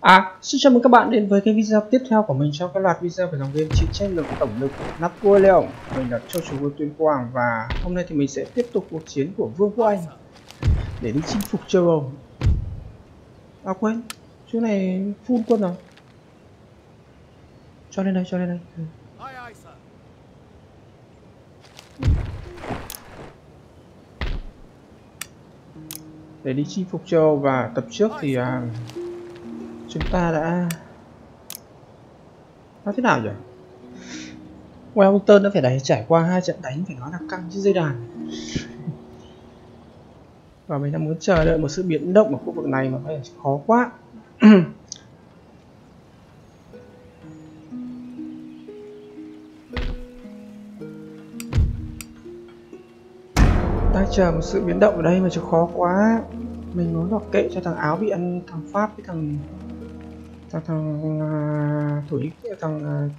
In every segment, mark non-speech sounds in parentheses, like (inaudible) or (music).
À, xin chào mừng các bạn đến với cái video tiếp theo của mình trong cái loạt video về dòng game chiến tranh lực tổng lực Napoleon. Mình là Châu Chủ Vương Tuyên Quang và hôm nay thì mình sẽ tiếp tục cuộc chiến của Vương quốc Anh để đi chinh phục châu Âu. À quên, chỗ này full quân rồi. Cho lên đây, cho lên đây. Ừ. Để đi chinh phục châu Âu và tập trước thì à, chúng ta đã nói thế nào nhỉ? Wellington đã phải đánh trải qua hai trận đánh, phải nói là căng trên dây đàn. Và mình đang muốn chờ đợi một sự biến động ở khu vực này mà phải khó quá. (clears throat) Đang chờ một sự biến động ở đây mà chứ khó quá. Mình muốn đọc kệ cho thằng áo bị ăn thằng pháp với thằng thằng thằng uh, thổ nhĩ thằng uh,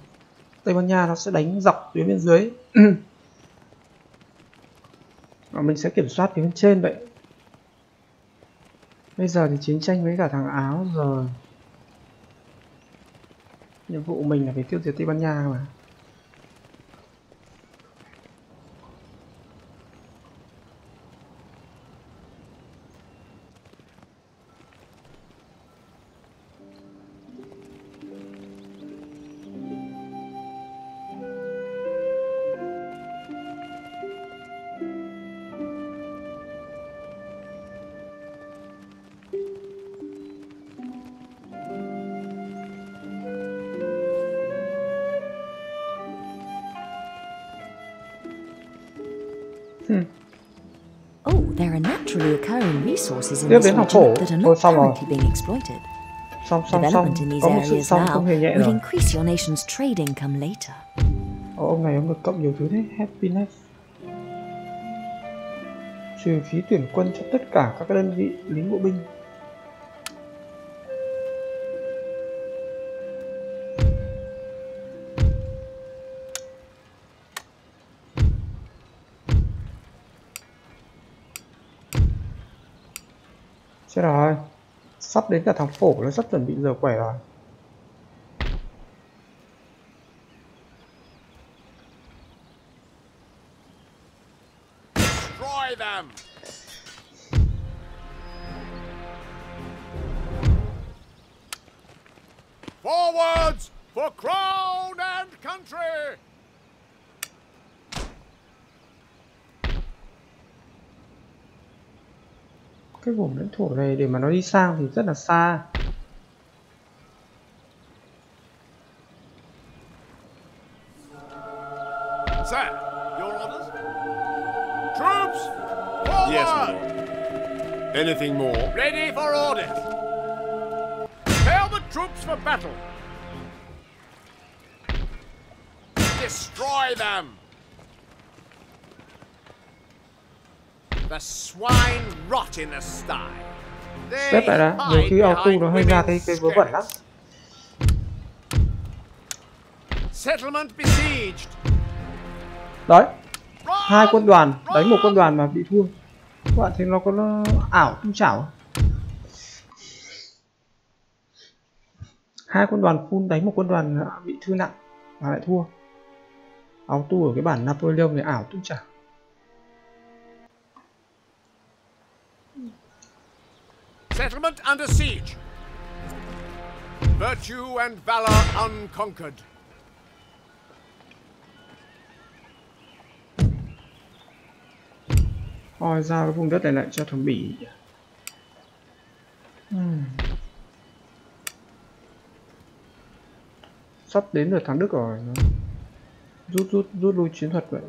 tây ban nha nó sẽ đánh dọc tuyến bên dưới. (clears throat) Và mình sẽ kiểm soát tuyến bên trên vậy. Bây giờ thì chiến tranh với cả thằng áo rồi. Nhiệm vụ mình là phải tiêu diệt tây ban nha mà. Resources in Tiếp this region that are not currently being exploited. xong xong Development in these areas now will increase your nation's trade income later. Ồ, ông này ông được cộng nhiều thứ thế. Happiness. Trừ phí tuyển quân cho tất cả các đơn vị lính bộ binh sắp đến cả thằng phổ nó sắp chuẩn bị giờ quẻ rồi. Cái vùng lãnh thổ này để mà nó đi sang thì rất là xa Sir, your orders? Troops, forward! Yes, my lord. Anything more? Ready for orders. Prepare the troops for battle. Destroy them. The swine rot in the sty. Xếp lại đã nhiều khi auto nó hơi ra cái cái vớ vẩn lắm. Skirts. Settlement besieged. đấy hai quân đoàn đánh một quân đoàn mà bị thua. Các bạn thấy nó có nó ảo tung chảo hai quân đoàn full đánh một quân đoàn bị thương nặng mà lại thua. Auto ở cái bản Napoleon này ảo tung chảo Settlement under siege. Virtue and valor unconquered. Ôi ra cái vùng đất này lại cho thằng Bỉ Hmm. Ừ. Sắp đến được thằng Đức rồi rút rút rút lui chiến thuật vậy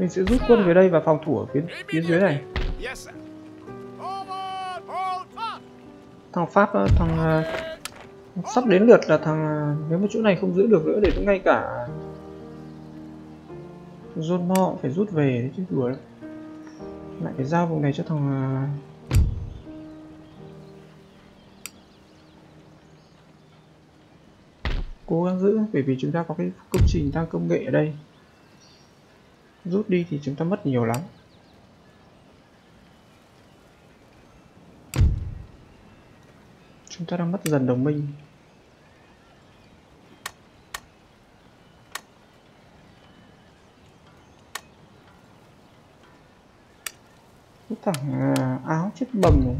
mình sẽ rút quân về đây và phòng thủ ở phía phía dưới này. thằng Pháp ờ, thằng ờ, sắp đến lượt là thằng ờ, nếu mà chỗ này không giữ được nữa để ngay cả John Mo cũng phải rút về đấy chứ đùa đấy lại phải giao vùng này cho thằng cố gắng giữ bởi vì chúng ta có cái công trình tăng công nghệ ở đây rút đi thì chúng ta mất nhiều lắm. Chúng ta đang mất dần đồng minh. Cái thằng à, áo chết bầm này.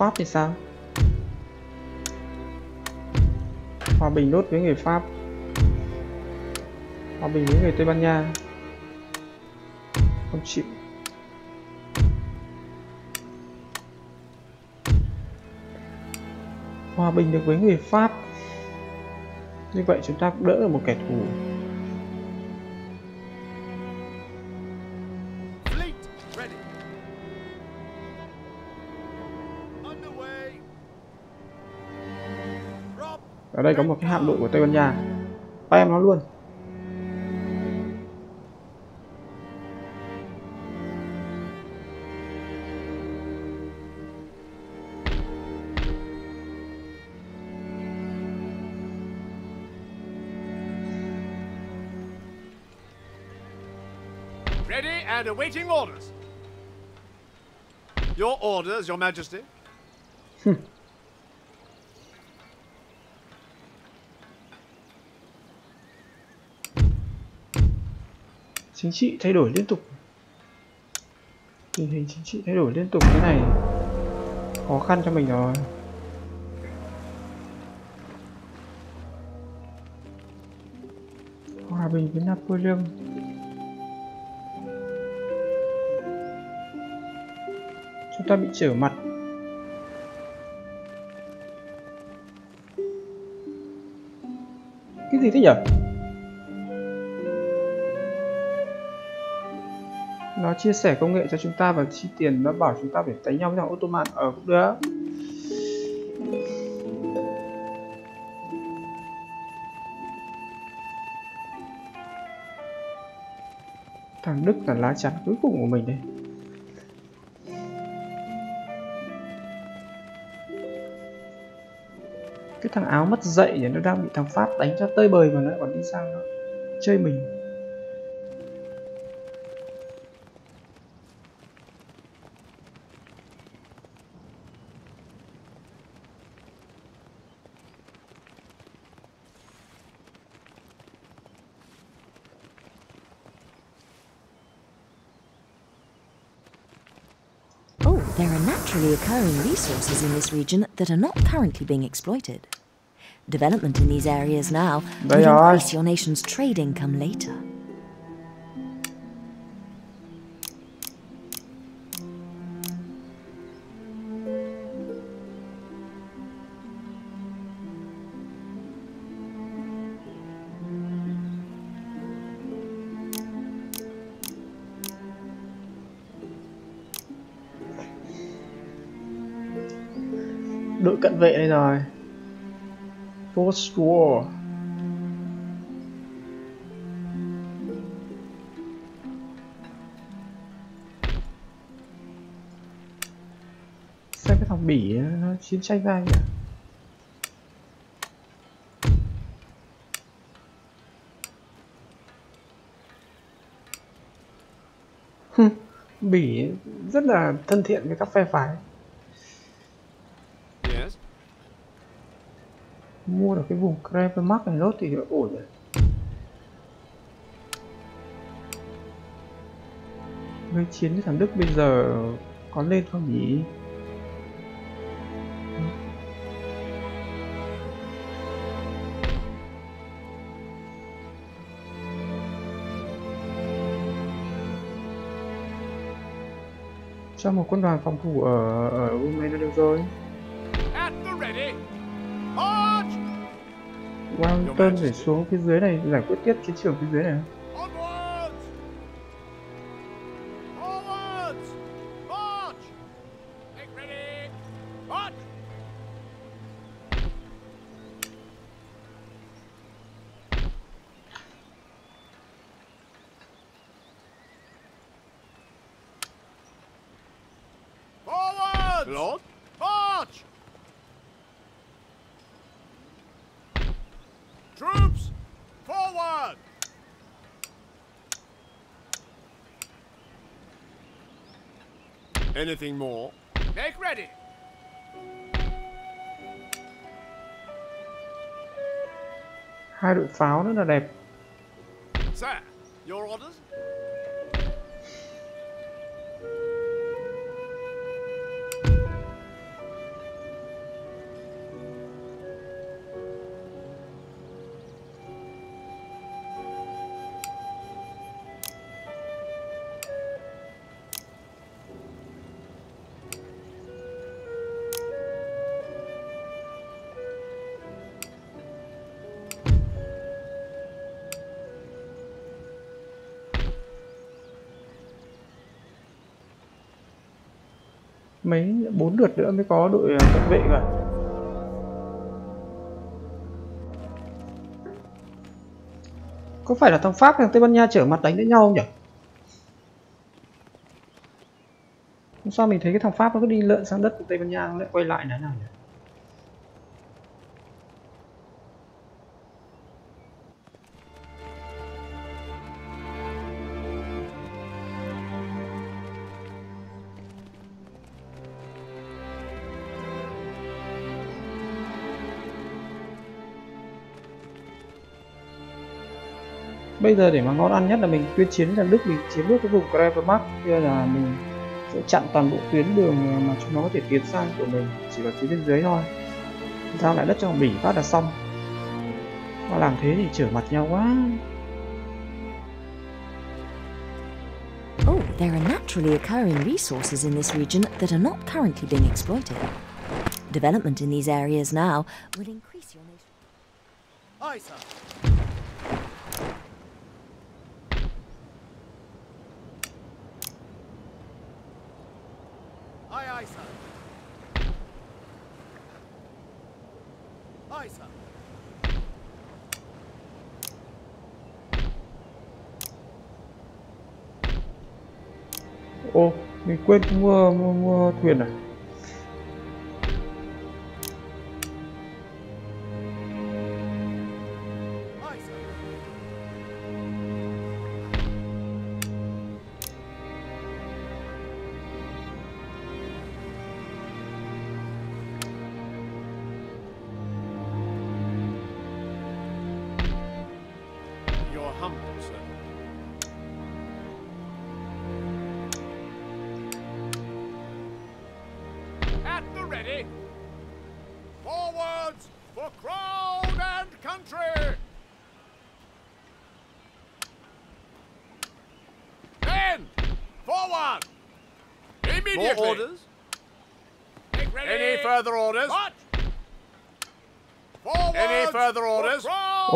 Pháp thì sao? Hòa bình nốt với người Pháp. Hòa bình với người Tây Ban Nha. Không chịu. Hòa bình được với người Pháp. Như vậy chúng ta cũng đỡ được một kẻ thù. Ở đây có một cái hạm đội của Tây Ban Nha em nó luôn Ready and awaiting orders. Your orders, Your Majesty. Chính trị thay đổi liên tục. Tình hình chính trị thay đổi liên tục. Thế này khó khăn cho mình rồi. Hòa bình với Napoleon. Chúng ta bị trở mặt. Cái gì thế nhỉ chia sẻ công nghệ cho chúng ta và chi tiền nó bảo chúng ta phải đánh nhau với thằng Ottoman. Ở cũng được. Thằng Đức là lá chắn cuối cùng của mình đây cái thằng áo mất dậy nhỉ nó đang bị thằng Pháp đánh cho tơi bời mà nó còn đi sang nó chơi mình. There are naturally occurring resources in this region that are not currently being exploited. Development in these areas now will increase your nation's trade income later. Cận vệ đây rồi. Post war. Sao cái thằng bỉ nó chiến tranh ra nhỉ bỉ rất là thân thiện với các phe phái Yes mua được cái vùng Krevermark này nốt thì ổn rồi gây chiến với thằng Đức bây giờ có lên không nhỉ? Cho một quân đoàn phòng thủ ở ở Romania được rồi. Quang tên để xuống phía dưới này, giải quyết tiếp chiến trường phía dưới này Anything more? Make ready! hai đội pháo rất là đẹp Sir, your orders? Mấy, bốn lượt nữa mới có đội ờ, cận vệ cả à? có phải là thằng pháp thằng tây ban nha trở mặt đánh với nhau không nhỉ? Sao, mình thấy cái thằng pháp nó cứ đi lượn sang đất của tây ban nha, nó lại quay lại này nào nhỉ? Bây giờ để mà ngon ăn nhất là mình tuyên chiến rằng đức mình chiếm được cái vùng Krevermark kia là mình sẽ chặn toàn bộ tuyến đường mà chúng nó có thể tiến sang của mình chỉ là phía bên dưới thôi. Giao lại đất cho bỉ phát là xong. Mà làm thế thì trở mặt nhau quá. Oh, there are naturally occurring resources in this region that are not currently being exploited. Development in these areas now will increase your nation. Aye, sir. Aye, aye, sir. Aye, sir ô mình quên mua mua, mua thuyền này.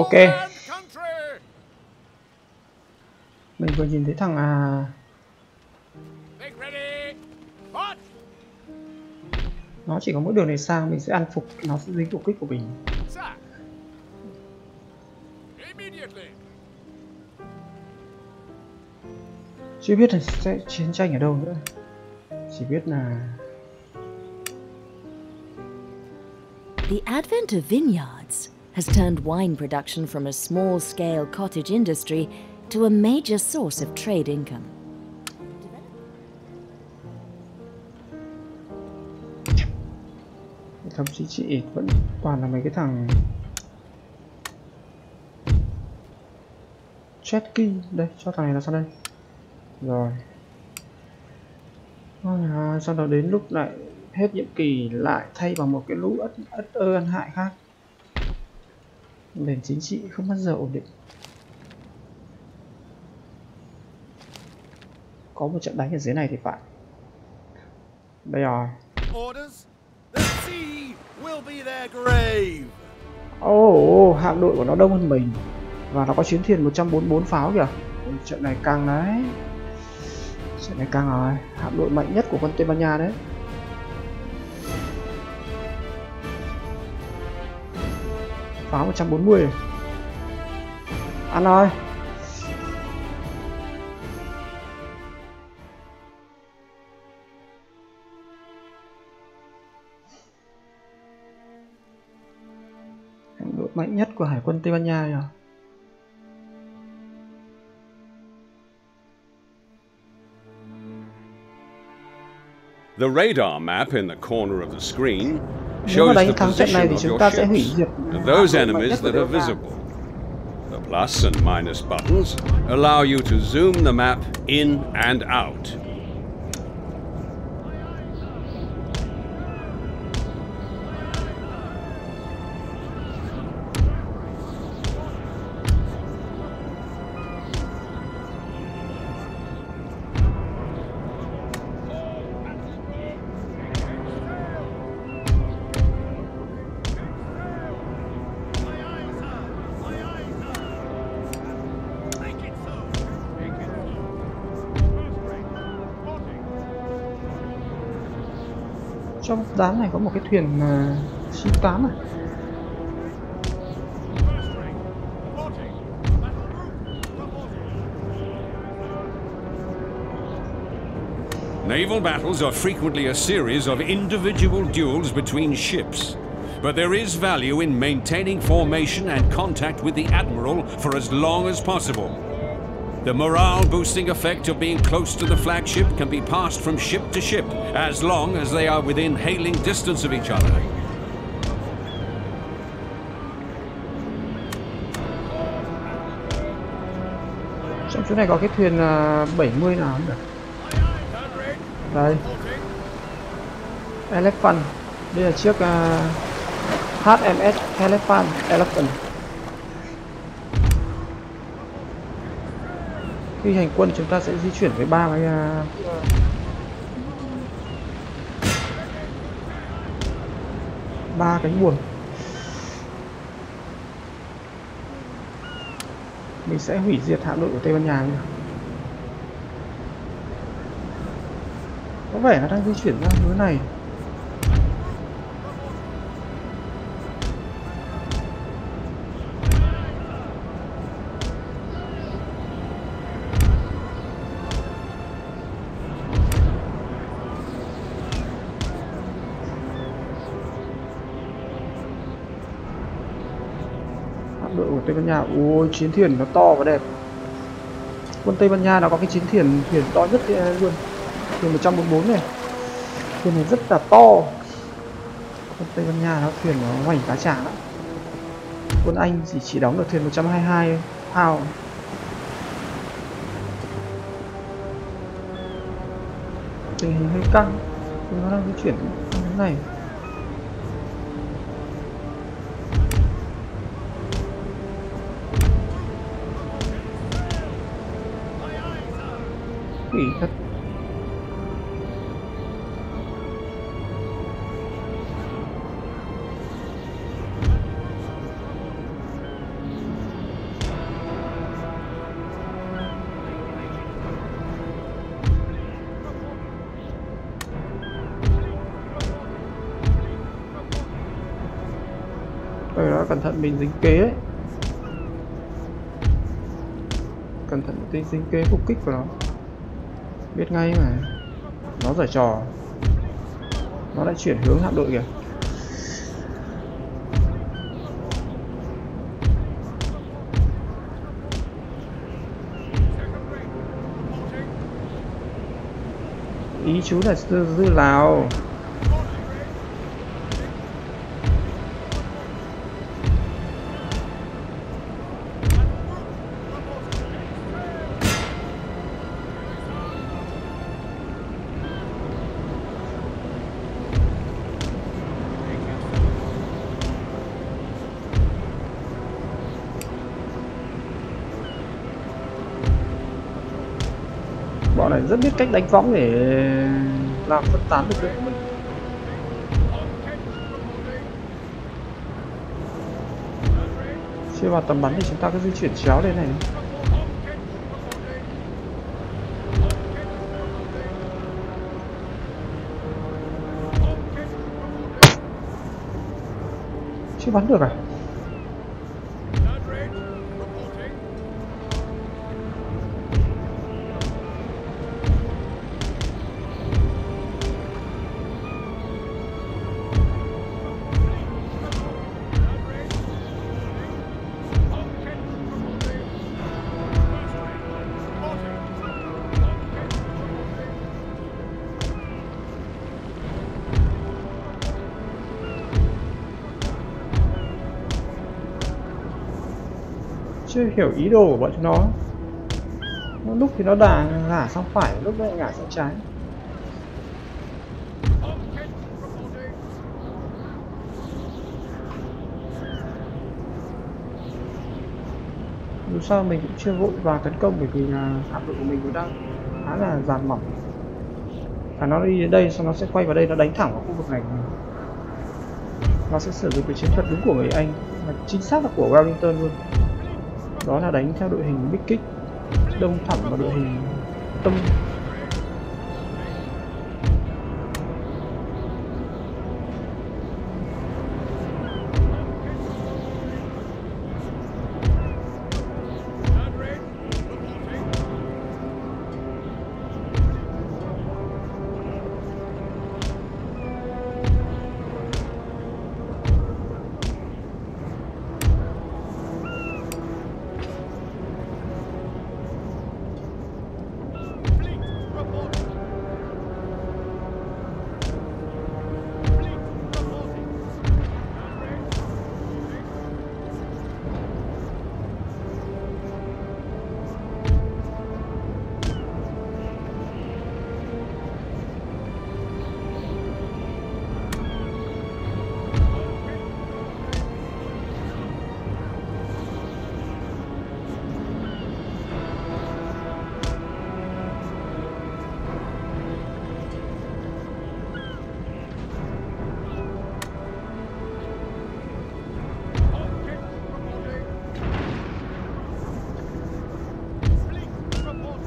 Ok. Mình vừa nhìn thấy thằng à nó chỉ có mỗi đường này sang mình sẽ ăn phục, nó sẽ dính phục kích của mình. Chưa biết là sẽ chiến tranh ở đâu nữa. Chỉ biết là The advent of vineyards has turned wine production from a small scale cottage industry to a major source of trade income. Thậm chí chị vẫn toàn là mấy cái thằng Chetky đây cho thằng này là sang đây. Rồi. Ôi à, sau đó đến lúc lại hết nhiệm kỳ lại thay bằng một cái lũ ất ất ơ ăn hại khác nền chính trị không bao giờ ổn định. Có một trận đánh ở dưới này thì phải. Đây rồi. Ồ, oh, hạm đội của nó đông hơn mình. Và nó có chiến thuyền 144 pháo kìa. Trận này căng đấy. Trận này căng rồi. Hạm đội mạnh nhất của quân Tây Ban Nha đấy phá 140 ăn ơi. Đội mạnh nhất của hải quân Tây Ban Nha rồi The radar map in the corner of the screen shows đánh the thắng trận này position thì of chúng your ta sẽ hủy ships diệt and those hạm đội mạnh enemies nhất của that are Tây Ban Nha. visible. The plus and minus buttons allow you to zoom the map in and out. Trong này có một cái thuyền uh, 98 này. Naval battles are frequently a series of individual duels between ships. But there is value in maintaining formation and contact with the Admiral for as long as possible. The morale boosting effect of being close to the flagship can be passed from ship to ship as long as they are within hailing distance of each other. Trong chỗ này có cái thuyền à, 70 nào không được? Đây. Elephant. Đây là chiếc à, uh, HMS Elephant. Elephant. Khi hành quân chúng ta sẽ di chuyển với ba cái uh, ba cánh buồm. Mình sẽ hủy diệt hạm đội của Tây Ban Nha nhỉ? Có vẻ nó đang di chuyển ra hướng này Ban Nha ôi, chiến thuyền nó to và đẹp. Quân Tây Ban Nha nó có cái chiến thuyền thuyền to nhất thế luôn. Thuyền 144 này. Thuyền này rất là to. Quân Tây Ban Nha nó thuyền nó hoành cá trà lắm quân Anh chỉ chỉ đóng được thuyền 122 phao tình hình hơi căng. Chúng nó đang di chuyển như thế này. Quỷ thật Ôi đó cẩn thận, mình dính kế ấy. Cẩn thận mình dính kế phục kích của nó Biết ngay mà. Nó giở trò. Nó lại chuyển hướng hạm đội kìa. Ý chú là sư dư Lào rất biết cách đánh võng để làm phân tán lực lượng của mình. Chưa vào tầm bắn thì chúng ta cứ di chuyển chéo lên này chưa bắn được à? Chưa hiểu ý đồ của bọn chúng nó. Lúc thì nó đà, ngả sang phải, lúc lại ngả sang trái. Dù sao mình cũng chưa vội vào tấn công bởi vì là hạm đội của mình cũng đang khá là dàn mỏng. Và nó đi đến đây xong nó sẽ quay vào đây, nó đánh thẳng vào khu vực này. Nó sẽ sử dụng cái chiến thuật đúng của người anh, mà chính xác là của Wellington luôn đó là đánh theo đội hình big kick đông thẳng vào đội hình tâm.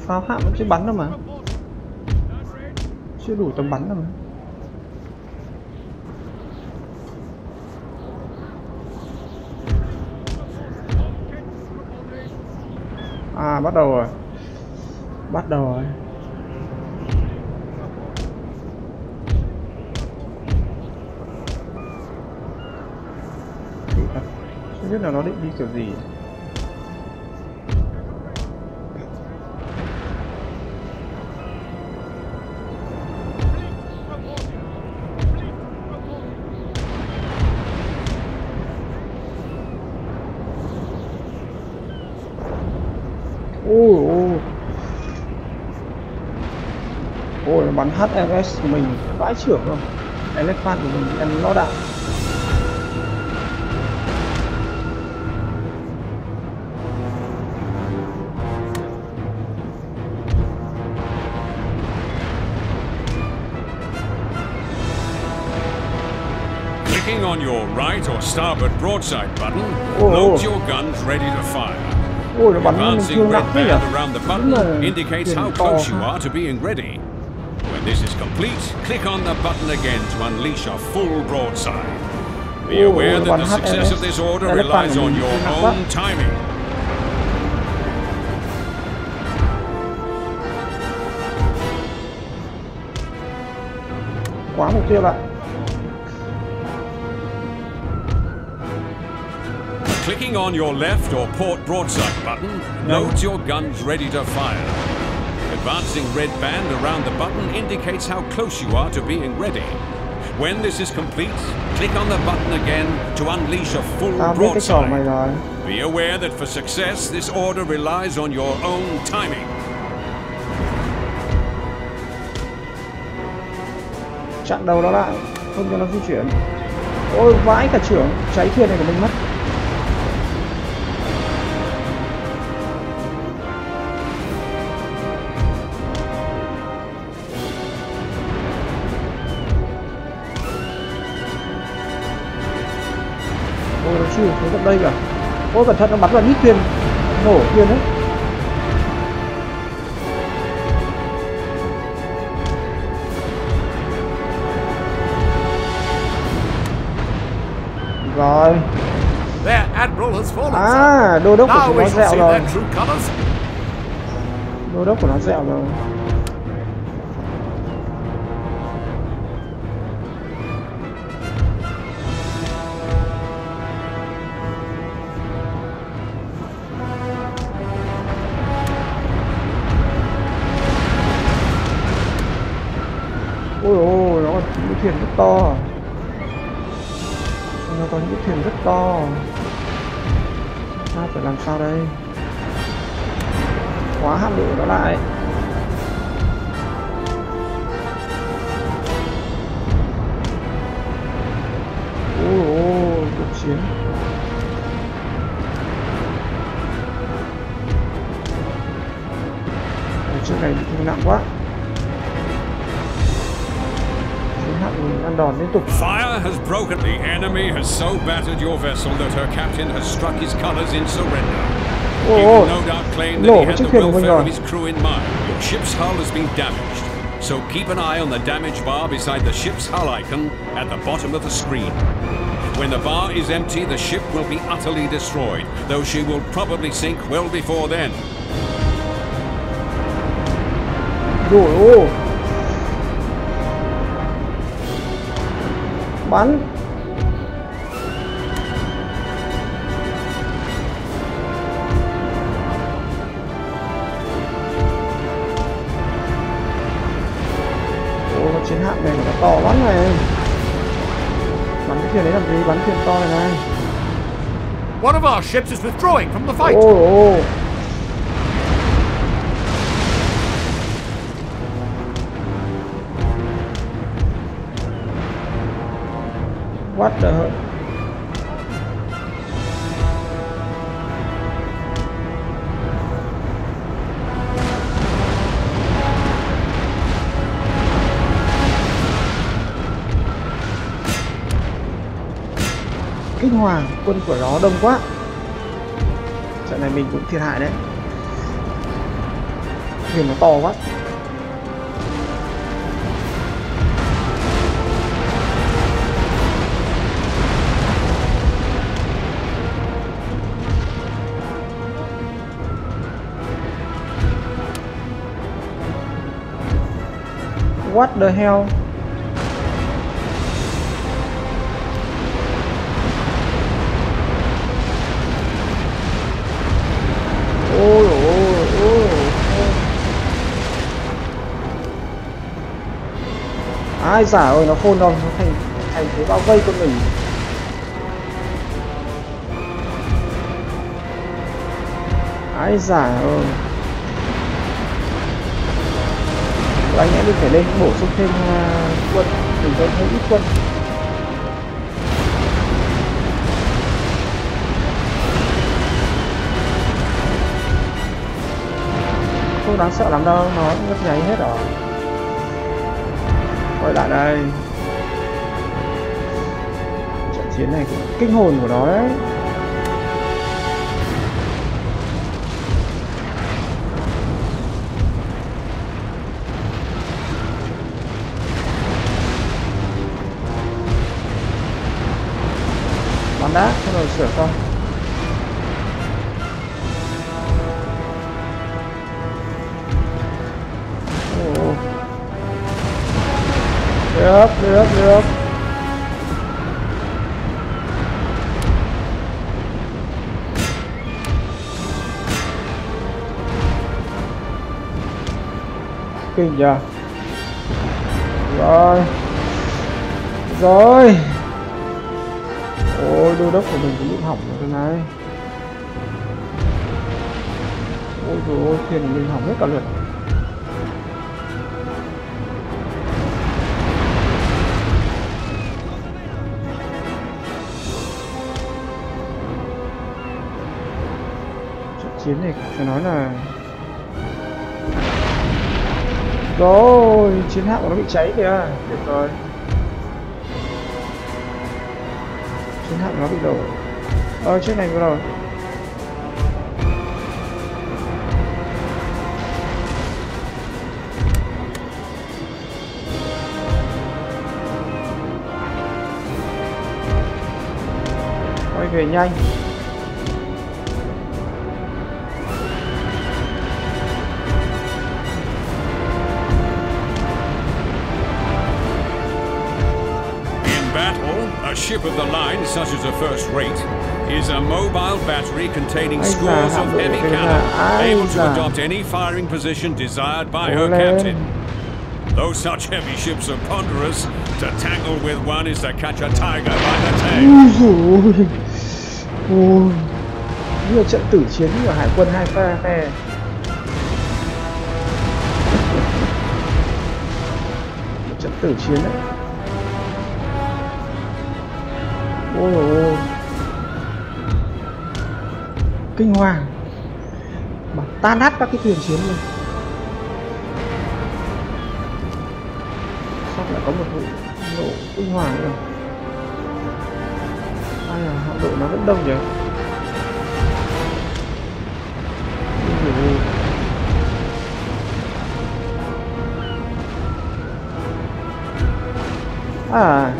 Pháo hạm vẫn chưa bắn đâu mà. Chưa đủ tầm bắn đâu mà. À bắt đầu rồi. Bắt đầu rồi. Chưa không biết là nó định đi kiểu gì. Ôi nó bắn HMS của mình vãi trưởng không Elephant của mình bị ăn nó đạn Clicking on your right or starboard broadside button, Oh, loads oh. your guns ready to fire. ôi nó bắn mình Advancing red band around the button indicates how close you are to being ready. When this is complete, click on the button again to unleash a full broadside. Be aware that the success of this order relies on your thương nặng quá. own timing. quá mục tiêu lại Clicking on your left or port broadside button loads your guns ready to fire. Advancing red band around the button indicates how close you are to being ready. When this is complete, click on the button again to unleash a full tao biết cái trò mày broadside. rồi Be aware that for success, this order relies on your own timing. chặn đầu nó lại không cho nó di chuyển ôi vãi cả trưởng cháy thuyền này của mình mất tận đây cả. Ôi cẩn thận nó bắn vào nít thuyền. Nổ thuyền đấy. Rồi. À đô đốc của chúng nó dẹo rồi. đô đốc của nó dẹo rồi thuyền rất to. Nó có những cái thuyền rất to. Sao phải làm sao đây? Quá hạm đội nó lại. Ôi ôi cuộc chiến. Ở trước này bị thương nặng quá. Hạm mình ăn đòn liên tục Fire has broken. The enemy has so battered your vessel that her captain has struck his colours in surrender. He will no doubt claim that Nổ he had the thuyền của mình welfare of his crew in mind. Your ship's hull has been damaged, so keep an eye on the damage bar beside the ship's hull icon at the bottom of the screen. When the bar is empty, the ship will be utterly destroyed, though she will probably sink well before then. Rồi ô Bắn. Chiến hạm này nó to lắm này. Bắn cái thuyền đấy làm gì? Bắn thuyền to này này. One of our ships is withdrawing from the fight. Ôi ồ What the hell? Kinh hoàng, quân của nó đông quá. Trận này mình cũng thiệt hại đấy. Vì nó to quá. What the hell? ôi ôi ôi ôi. ai giả ơi, nó khôn đâu nó thành thành thế bao vây con mình ai giả ơi anh em mình phải lên bổ sung thêm uh, quân mình có thấy ít quân. Không đáng sợ lắm đâu nó nhấp nháy hết rồi. Quay lại đây. Trận chiến này cũng kinh hồn của nó đấy. Bắn đá cho rồi sửa xong. Ồ. được được được kinh nhờ. Rồi. Rồi đô đốc của mình cũng bị hỏng rồi này ôi dồi ôi, thuyền của mình hỏng hết cả lượt. Trận chiến này phải nói là rồi, chiến hạm của nó bị cháy kìa. Tuyệt vời. Chiến nó bị đổ. Ờ chiếc này vừa rồi. Quay về nhanh. of the line, such as a first-rate, is a mobile battery containing scores of heavy cannon, able to adopt any firing position desired by her captain. Though such heavy ships are ponderous, to tangle with one is to catch a tiger by the tail. Trận tử chiến đấy. Ôi ôi. Kinh hoàng. Mà tan nát các cái thuyền chiến luôn. Sắp lại có một vụ nổ kinh hoàng nữa ai à hạm đội nó vẫn đông nhỉ? Ôi dồi à.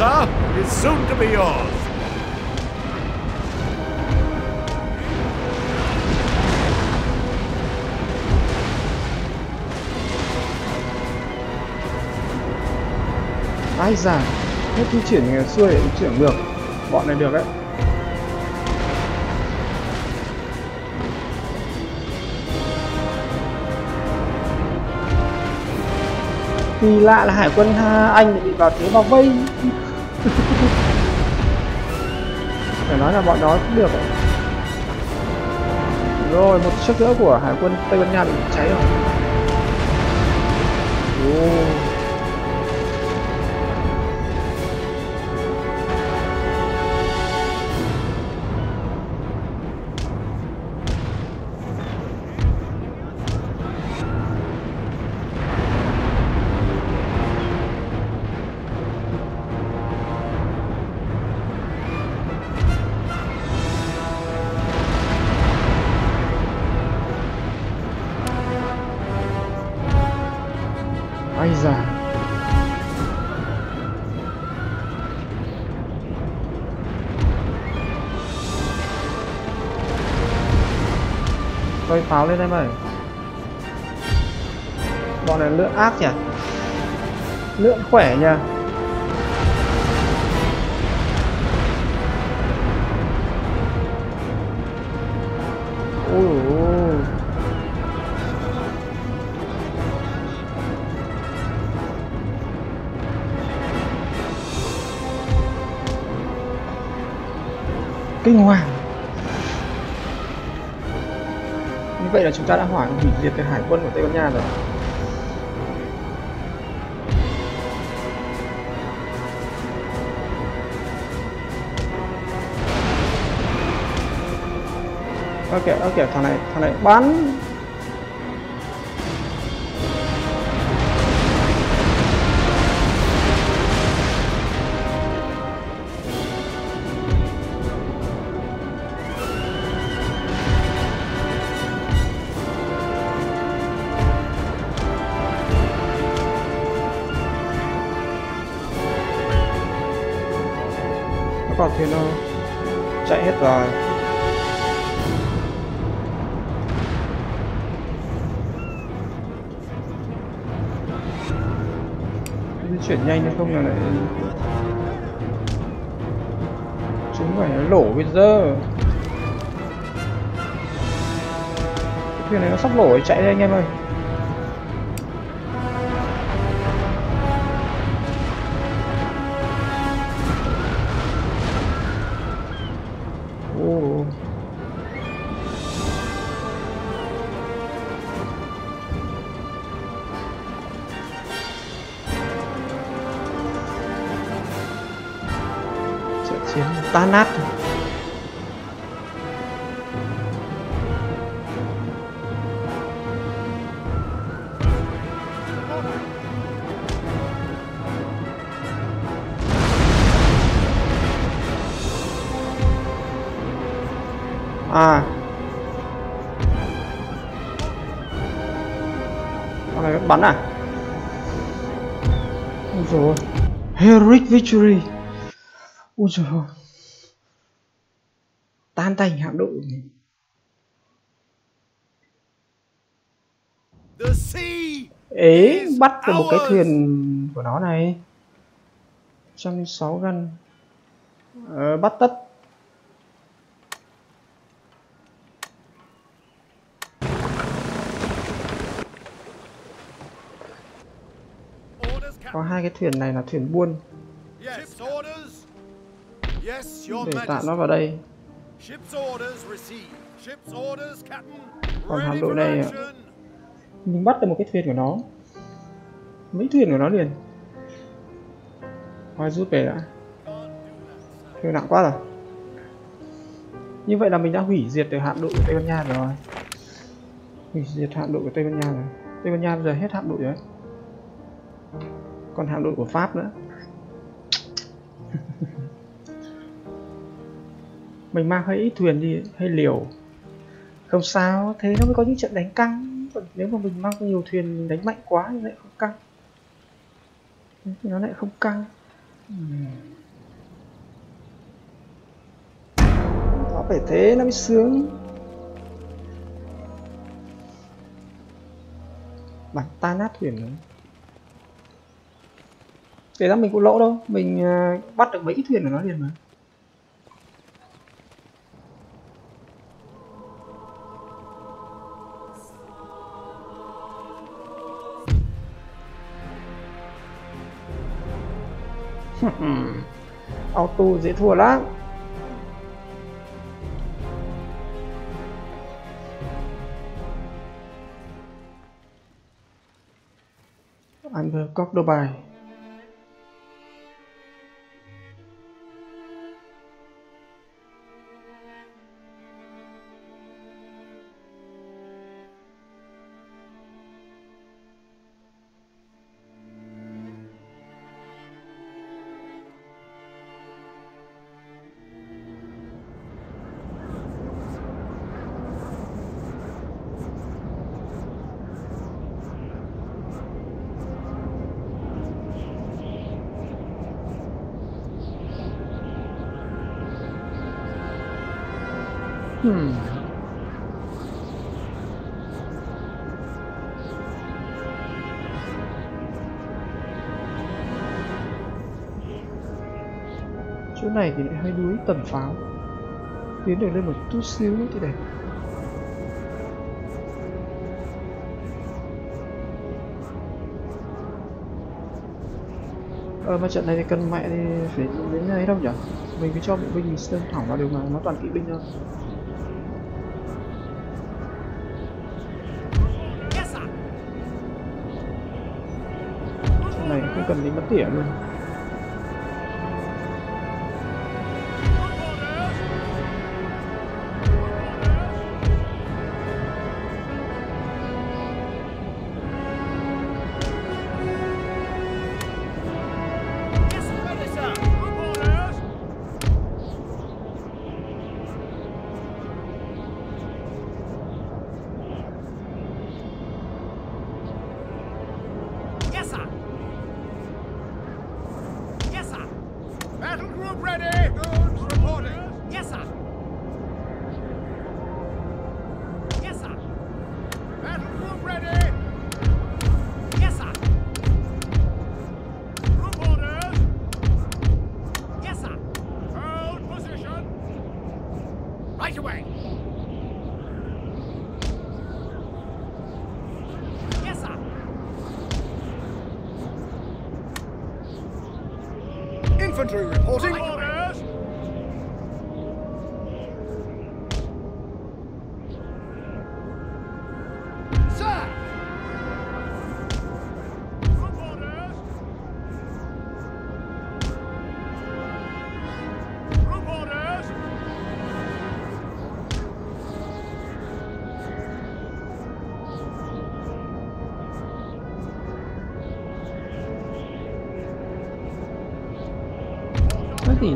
Sir, is soon to be yours. ai già hết di chuyển xuôi để di chuyển được. bọn này được đấy kỳ lạ là hải quân ha- anh lại bị vào thế bao vây nói là bọn đó cũng được rồi, một chiếc nữa của hải quân tây ban nha bị cháy rồi oh. Ai già quay pháo lên em ơi bọn này lượn ác nhỉ? Lượn khỏe nha. Kinh hoàng. Như vậy là chúng ta đã hỏa hủy diệt cái hải quân của tây ban nha rồi. Ok ok thằng này thằng này bắn. Nó nó chạy hết rồi. Di chuyển nhanh hay không là lại chúng phải lổ bây giờ. Cái thuyền này nó sắp lổ chạy đi anh em ơi. Tan nát rồi. à con này bắn à ôi ôi. heroic victory ôi trời ơi tan tành hạm đội của mình The sea ế bắt được một cái thuyền của nó này. 106 gân. Ờ, bắt tất. Có hai cái thuyền này là thuyền buôn. Để majesty. nó vào đây. Còn hạm đội này mình bắt được một cái thuyền của nó mấy thuyền của nó liền. Thôi rút về đã. Thuyền nặng quá rồi. Như vậy là mình đã hủy diệt được hạm đội của Tây Ban Nha rồi. Hủy diệt hạm đội của Tây Ban Nha rồi. Tây Ban Nha bây giờ hết hạm đội rồi. Còn hạm đội của Pháp nữa. (laughs) Mình mang hơi ít thuyền đi, hơi liều. Không sao, thế nó mới có những trận đánh căng. Còn nếu mà mình mang nhiều thuyền, mình đánh mạnh quá thì lại không căng thì nó lại không căng. Nó phải thế nó mới sướng. Bắn tan nát thuyền nữa để ra mình cũng lỗ đâu. Mình à, bắt được mấy cái thuyền của nó liền mà. Auto dễ thua lắm. Ăn vừa cóc đôi bài? Hơi tầm pháo. Tiến được lên một chút xíu nữa thì đẹp. Ờ mà trận này thì cần mẹ thì phải đến ấy đâu nhỉ Mình cứ cho bộ binh mình sơn thẳng vào điều mà nó toàn kỵ binh thôi. Trận này không cần đến mất tỉa luôn.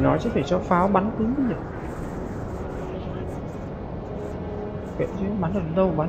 Nó chứ phải cho pháo bắn cứng gì nhỉ? Kệ chứ, bắn được đâu, bắn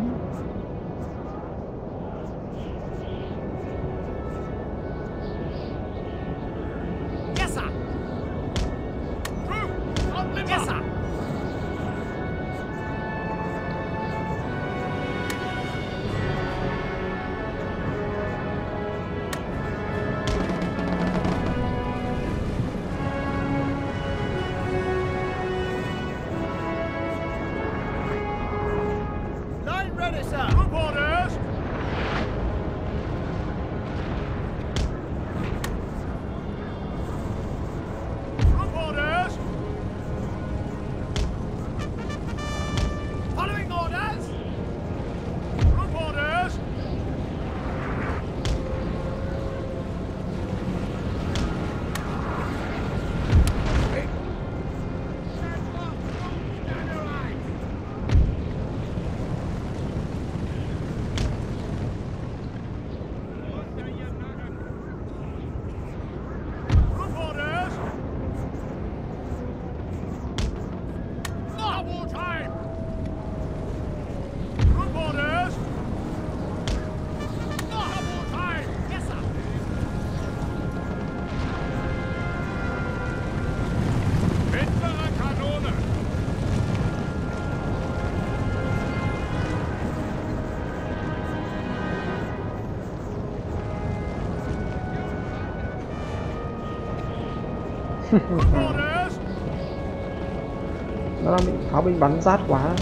nó đang bị pháo binh bắn rát quá.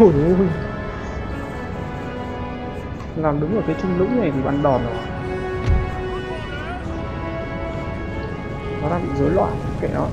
Ôi ôi. Làm đứng ở cái trung lũng này thì bắn đòn rồi. Nó đang bị rối loạn, kệ nó.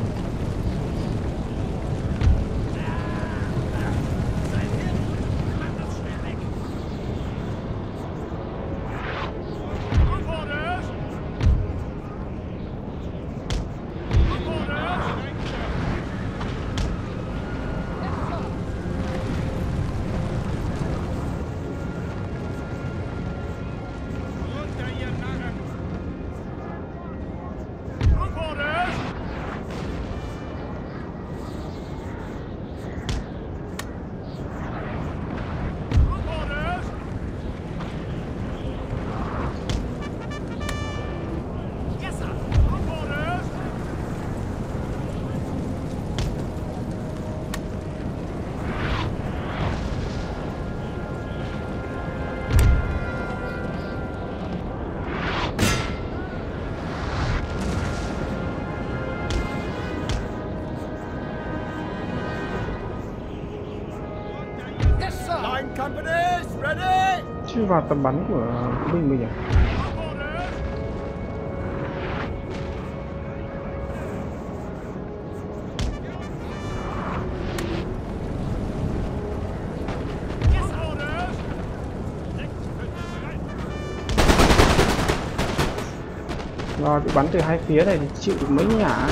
Vào tầm bắn của mình binh bây giờ rồi bị bắn từ hai phía này thì chịu được mấy nhả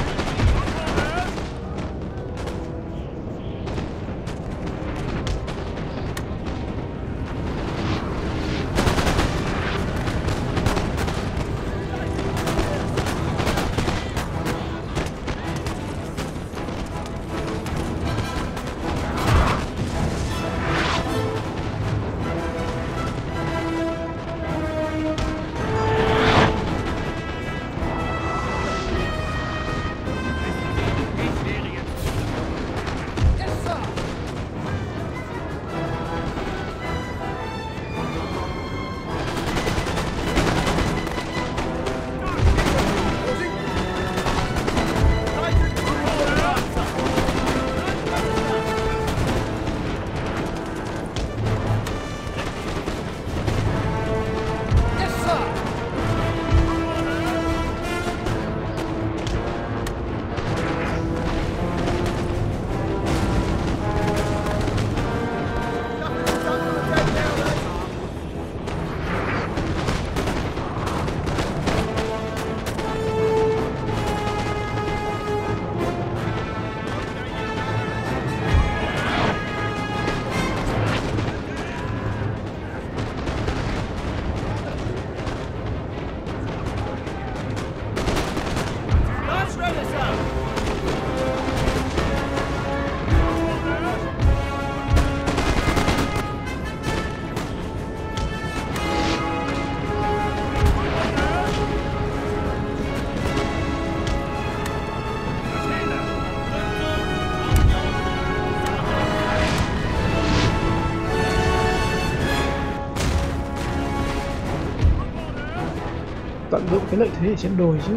tận dụng cái lợi thế để chém đồi chứ.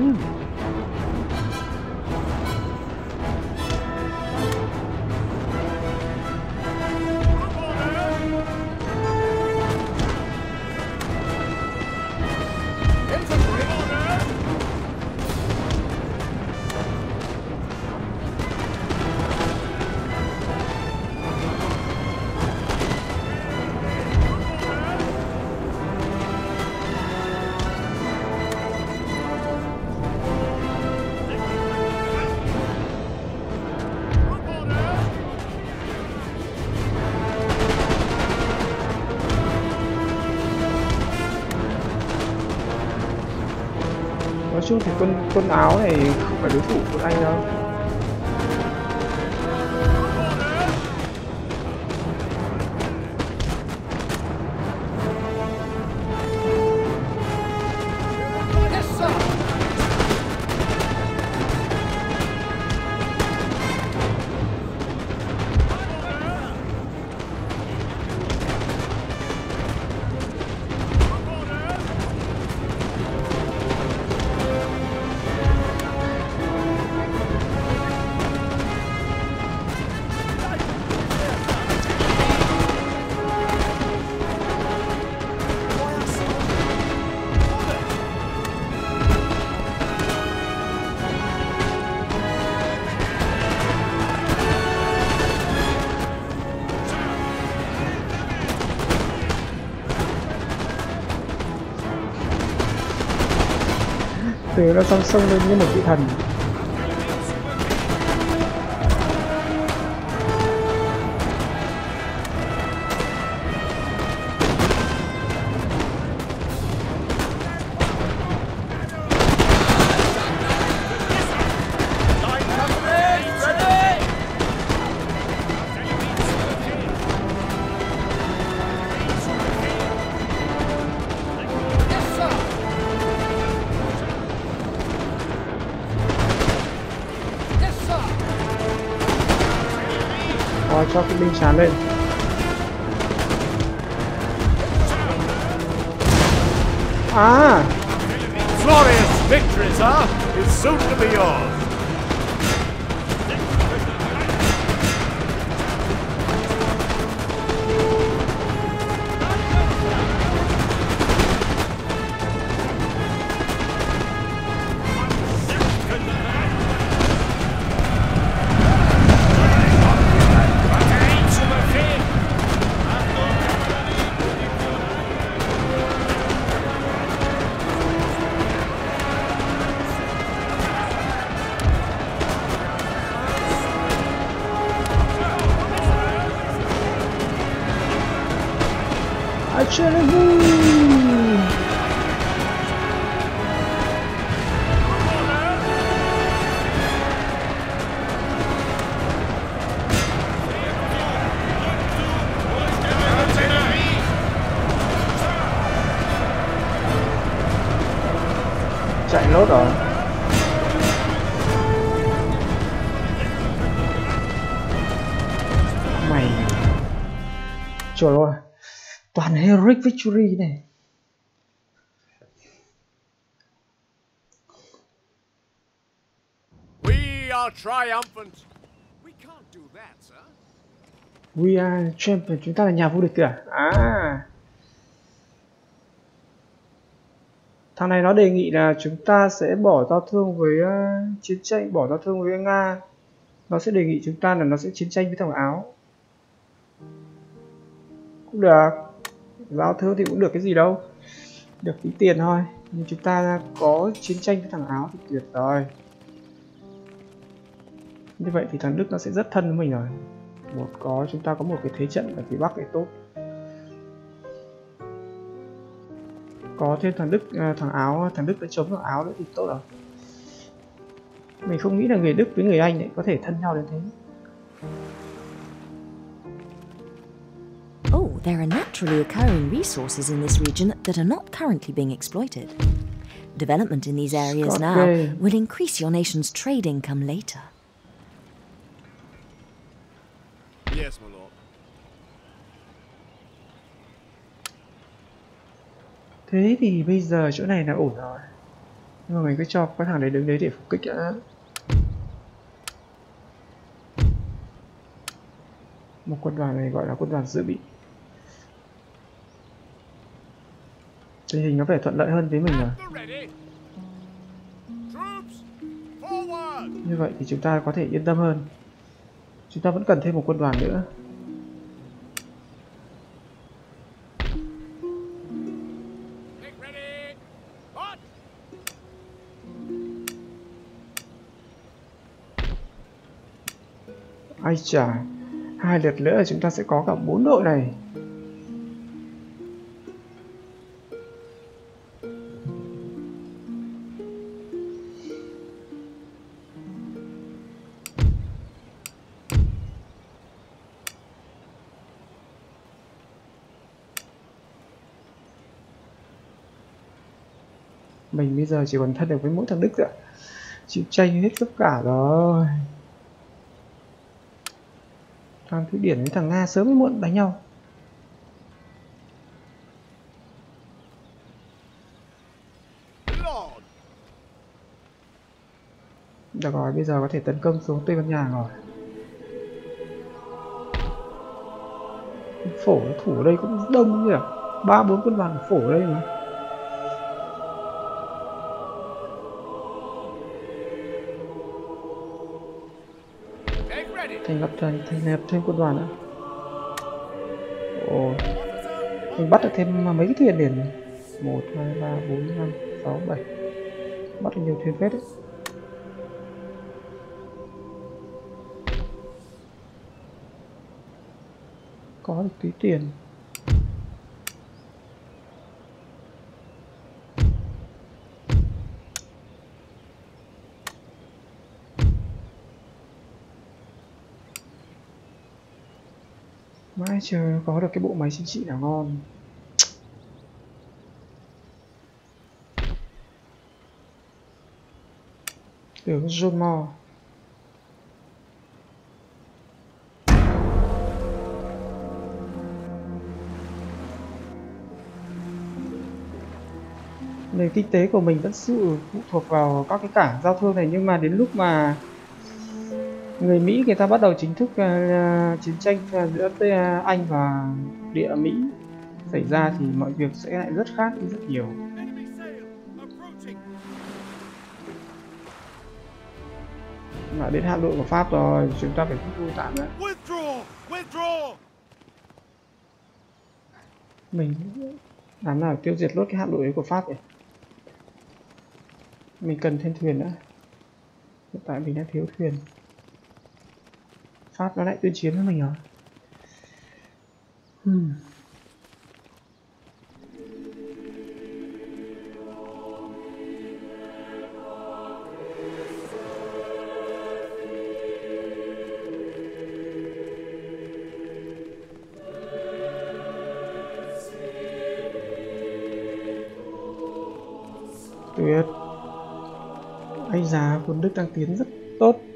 Quần áo này không phải đối thủ của anh đâu. Từ nó song sông lên như một vị thần. Rồi cho Shredder heroic victory này. We are triumphant. We can't do that, sir. we are champion chúng ta là nhà vô địch kìa. À. Thằng này nó đề nghị là chúng ta sẽ bỏ giao thương với uh, chiến tranh bỏ giao thương với nga. Nó sẽ đề nghị chúng ta là nó sẽ chiến tranh với thằng áo. Cũng được vào thơ thì cũng được cái gì đâu. Được tí tiền thôi. Nhưng chúng ta có chiến tranh với thằng áo thì tuyệt rồi. Như vậy thì thằng đức nó sẽ rất thân với mình rồi. Một có, chúng ta có một cái thế trận ở phía bắc để tốt. Có thêm thằng đức à, thằng áo, thằng đức đã chống thằng áo nữa thì tốt rồi. Mình không nghĩ là người đức với người anh lại có thể thân nhau đến thế. There are naturally occurring resources in this region that are not currently being exploited. Development in these areas Scott now Bay. will increase your nation's trade income later. Yes, my lord. thế thì bây giờ chỗ này là ổn rồi nhưng mà mình cứ cho cái thằng đấy đứng đấy để phục kích đã một quân đoàn này gọi là quân đoàn dự bị tình hình nó phải thuận lợi hơn với mình rồi. Troops, forward. như vậy thì chúng ta có thể yên tâm hơn. Chúng ta vẫn cần thêm một quân đoàn nữa. Ai chà hai lượt nữa chúng ta sẽ có cả bốn đội này giờ chỉ còn thân được với mỗi thằng Đức rồi, chịu tranh hết tất cả rồi. Thằng Thụy Điển với thằng Nga sớm hay muộn đánh nhau. Được rồi bây giờ có thể tấn công xuống Tây Ban Nha rồi. Phổ thủ ở đây cũng đông nhỉ? Ba bốn quân đoàn phổ ở đây mà. Thành lập thành thành lập thêm quân đoàn nữa. Ồ, mình bắt được thêm mấy cái thuyền liền này một, hai, ba, bốn, năm, sáu, bảy. Bắt được nhiều thuyền phết đấy. Có được tí tiền. Mãi chờ có được cái bộ máy chính trị nào ngon. Tưởng John Moore. Nền kinh tế của mình vẫn sự phụ thuộc vào các cái cảng giao thương này, nhưng mà đến lúc mà người Mỹ người ta bắt đầu chính thức uh, chiến tranh giữa uh, Anh và địa Mỹ xảy ra thì mọi việc sẽ lại rất khác đi rất nhiều. Lại đến hạm đội của Pháp rồi chúng ta phải rút lui tạm đấy. Mình làm nào tiêu diệt lốt cái hạm đội ấy của Pháp này mình cần thêm thuyền nữa. Hiện tại mình đang thiếu thuyền Pháp nó lại tuyên chiến với mình rồi. Hmm. tuyệt. Anh già quân Đức đang tiến rất tốt.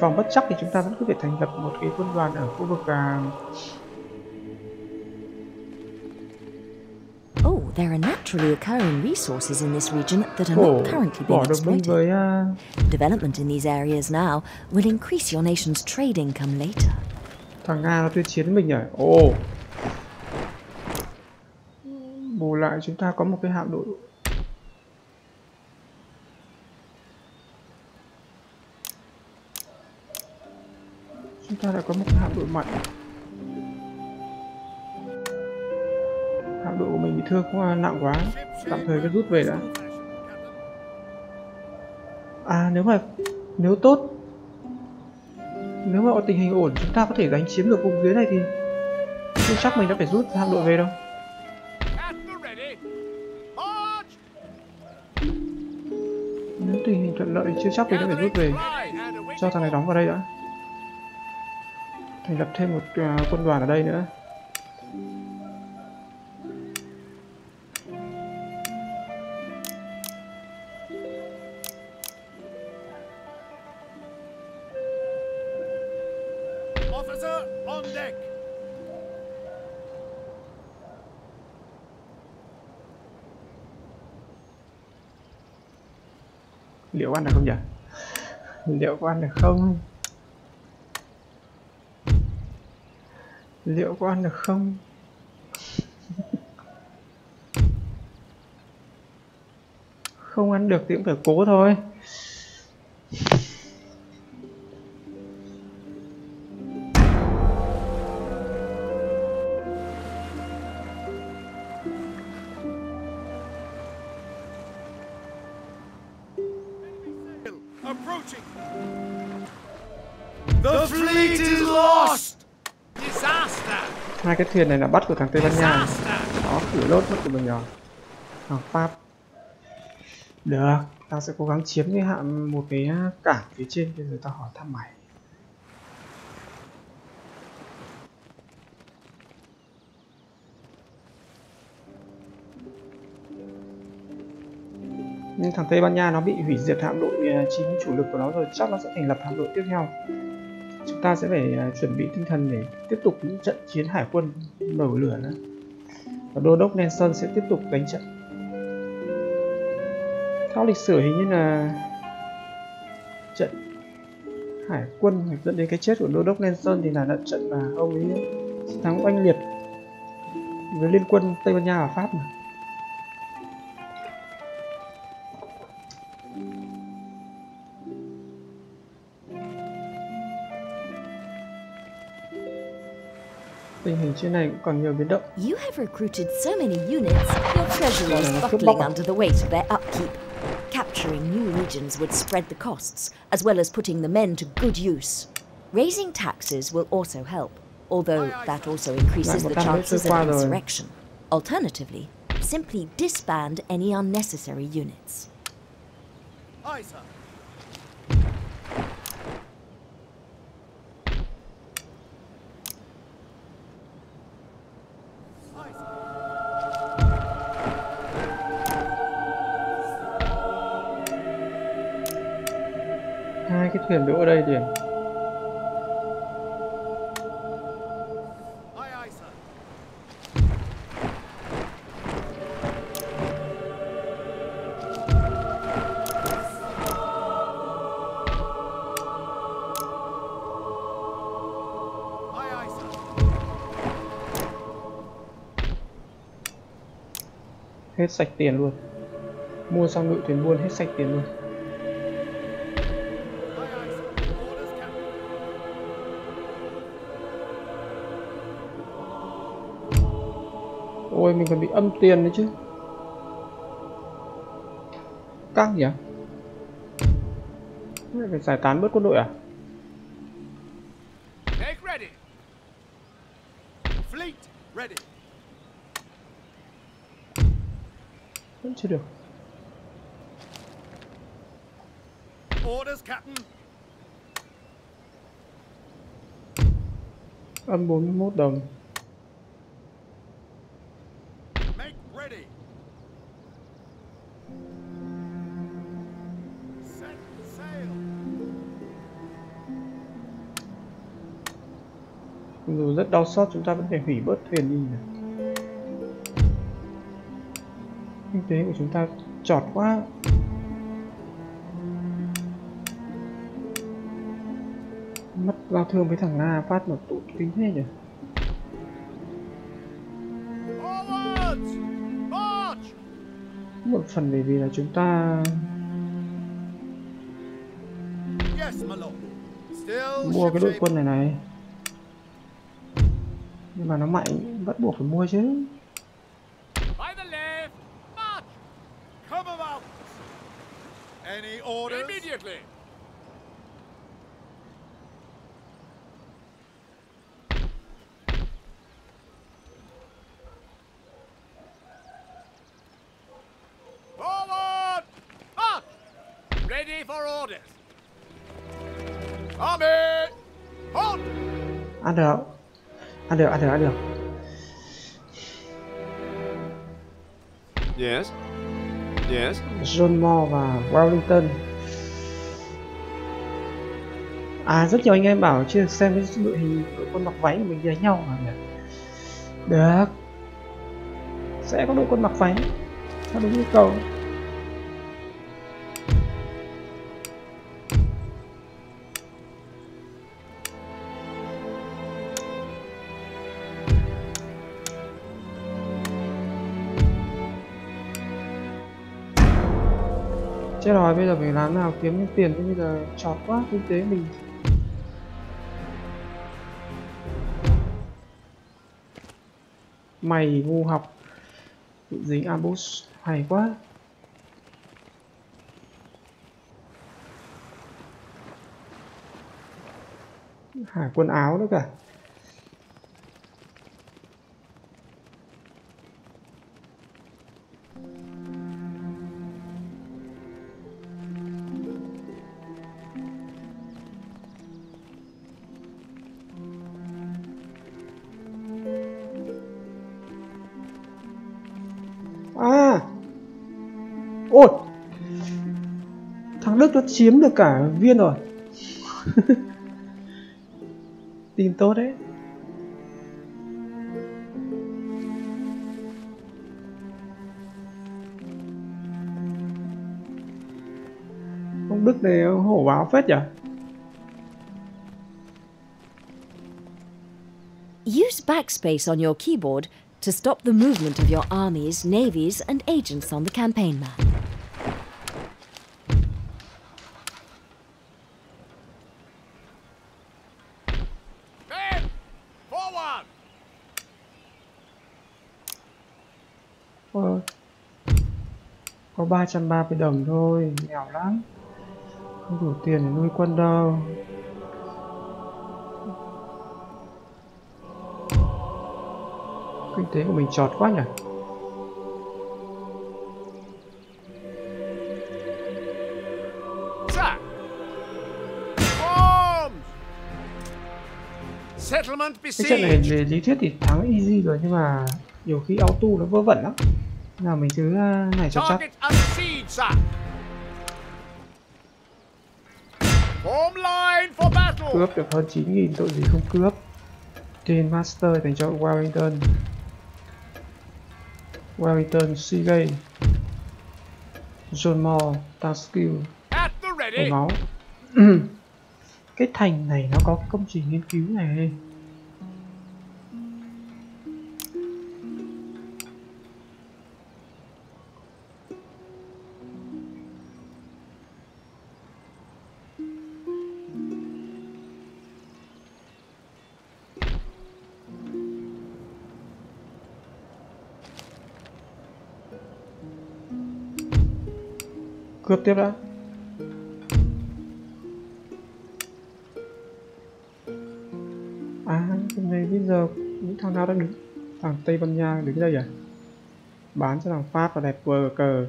Phòng bất chắc thì chúng ta vẫn có thể thành lập một cái quân đoàn ở khu vực à, Oh, there are naturally occurring resources in this region that are not currently being exploited. à, Development in these areas now will increase your nation's trade income later. thằng Nga nó tuyên chiến mình nhỉ? Ồ. Bù lại chúng ta có một cái hạm đội. Ta đã có một hạm đội mạnh. Hạm đội của mình bị thương quá nặng quá, tạm thời cứ rút về đã. À nếu mà nếu tốt nếu mà tình hình ổn chúng ta có thể đánh chiếm được vùng dưới này thì chưa chắc mình đã phải rút hạm đội về đâu nếu tình hình thuận lợi chưa chắc mình đã phải rút về cho thằng này đóng vào đây đã thành lập thêm một à, quân đoàn ở đây nữa. Liệu có ăn được không nhỉ? Liệu có ăn được không liệu có ăn được không? Không ăn được thì cũng phải cố thôi. Cái thuyền này là bắt của thằng Tây Ban Nha. Đó cửa lốt mất của mình rồi. Thằng Pháp. Được. Ta sẽ cố gắng chiếm cái hạm một cái cảng phía trên bây giờ ta hỏi thăm mày. Nhưng thằng Tây Ban Nha nó bị hủy diệt hạm đội à, chính chủ lực của nó rồi. Chắc nó sẽ thành lập hạm đội tiếp theo ta sẽ phải à, chuẩn bị tinh thần để tiếp tục những trận chiến hải quân nổi lửa nữa. Và đô đốc Nelson sẽ tiếp tục đánh trận. Theo lịch sử, hình như là trận hải quân dẫn đến cái chết của đô đốc Nelson thì là trận trận mà ông ấy thắng oanh liệt với liên quân Tây Ban Nha và Pháp mà. Tình hình trên này cũng còn nhiều biến động. You have recruited so many units, your treasury is buckling under the weight of their upkeep. Capturing new regions would spread the costs, as well as putting the men to good use. Raising taxes will also help, although that also increases the chances of insurrection. Alternatively, simply disband any unnecessary units. Aye, sir. Thuyền đỗ ở đây thì Hết sạch tiền luôn. Mua xong ngự thuyền buôn hết sạch tiền luôn. Ôi mình còn bị âm tiền nữa chứ. Căng nhỉ? Phải giải tán bớt quân đội à? Vẫn chưa được. Orders, Captain. Âm 41 đồng. Đau xót chúng ta vẫn phải hủy bớt thuyền đi này. Kinh tế của chúng ta chọt quá. Mất giao thương với thằng Nga phát một tụt kinh thế nhỉ? Một phần bởi vì là chúng ta mua cái đội quân này này. Mà nó mạnh, bắt buộc phải mua chứ. Any orders? Immediately! Forward! March! Ready for orders. Army! Hold! Ăn được. Ăn được, ăn được, ăn được. Yes. Yes. John Moore và Wellington. À rất nhiều anh em bảo chưa được xem cái đội hình đội quân mặc váy của mình đánh nhau mà? Được. Sẽ có đội quân mặc váy. Theo đúng nhu cầu. Chết rồi, bây giờ phải làm nào kiếm tiền? Chứ bây giờ chọt quá kinh tế mình Mày ngu học. Bị dính ambush hay quá. Hải quân áo nữa cả. Chiếm được cả viên rồi. (laughs) Tin tốt đấy. Ông Đức này hổ báo phết nhỉ Use backspace on your keyboard to stop the movement of your armies, navies, and agents on the campaign map. Men! Forward! Ơ, có 330 đồng thôi nghèo lắm. Không đủ tiền để nuôi quân đâu. Kinh tế của mình chọt quá nhỉ? Cái trận này về lý thuyết thì thắng easy rồi nhưng mà nhiều khi auto nó vớ vẩn lắm. Nào mình cứ uh, này cho chắc Sir! Form line for battle! cướp được hơn 9.000 tội gì không cướp. Tên master dành cho Wellington Wellington Seagate. John Moore Taskill máu. (clears throat) Cái thành này nó có công trình nghiên cứu này cướp tiếp đã. À cái này bây giờ những thằng nào đang đứng? Thằng tây ban nha đứng đây à? Bán cho thằng pháp và đẹp vờ cờ.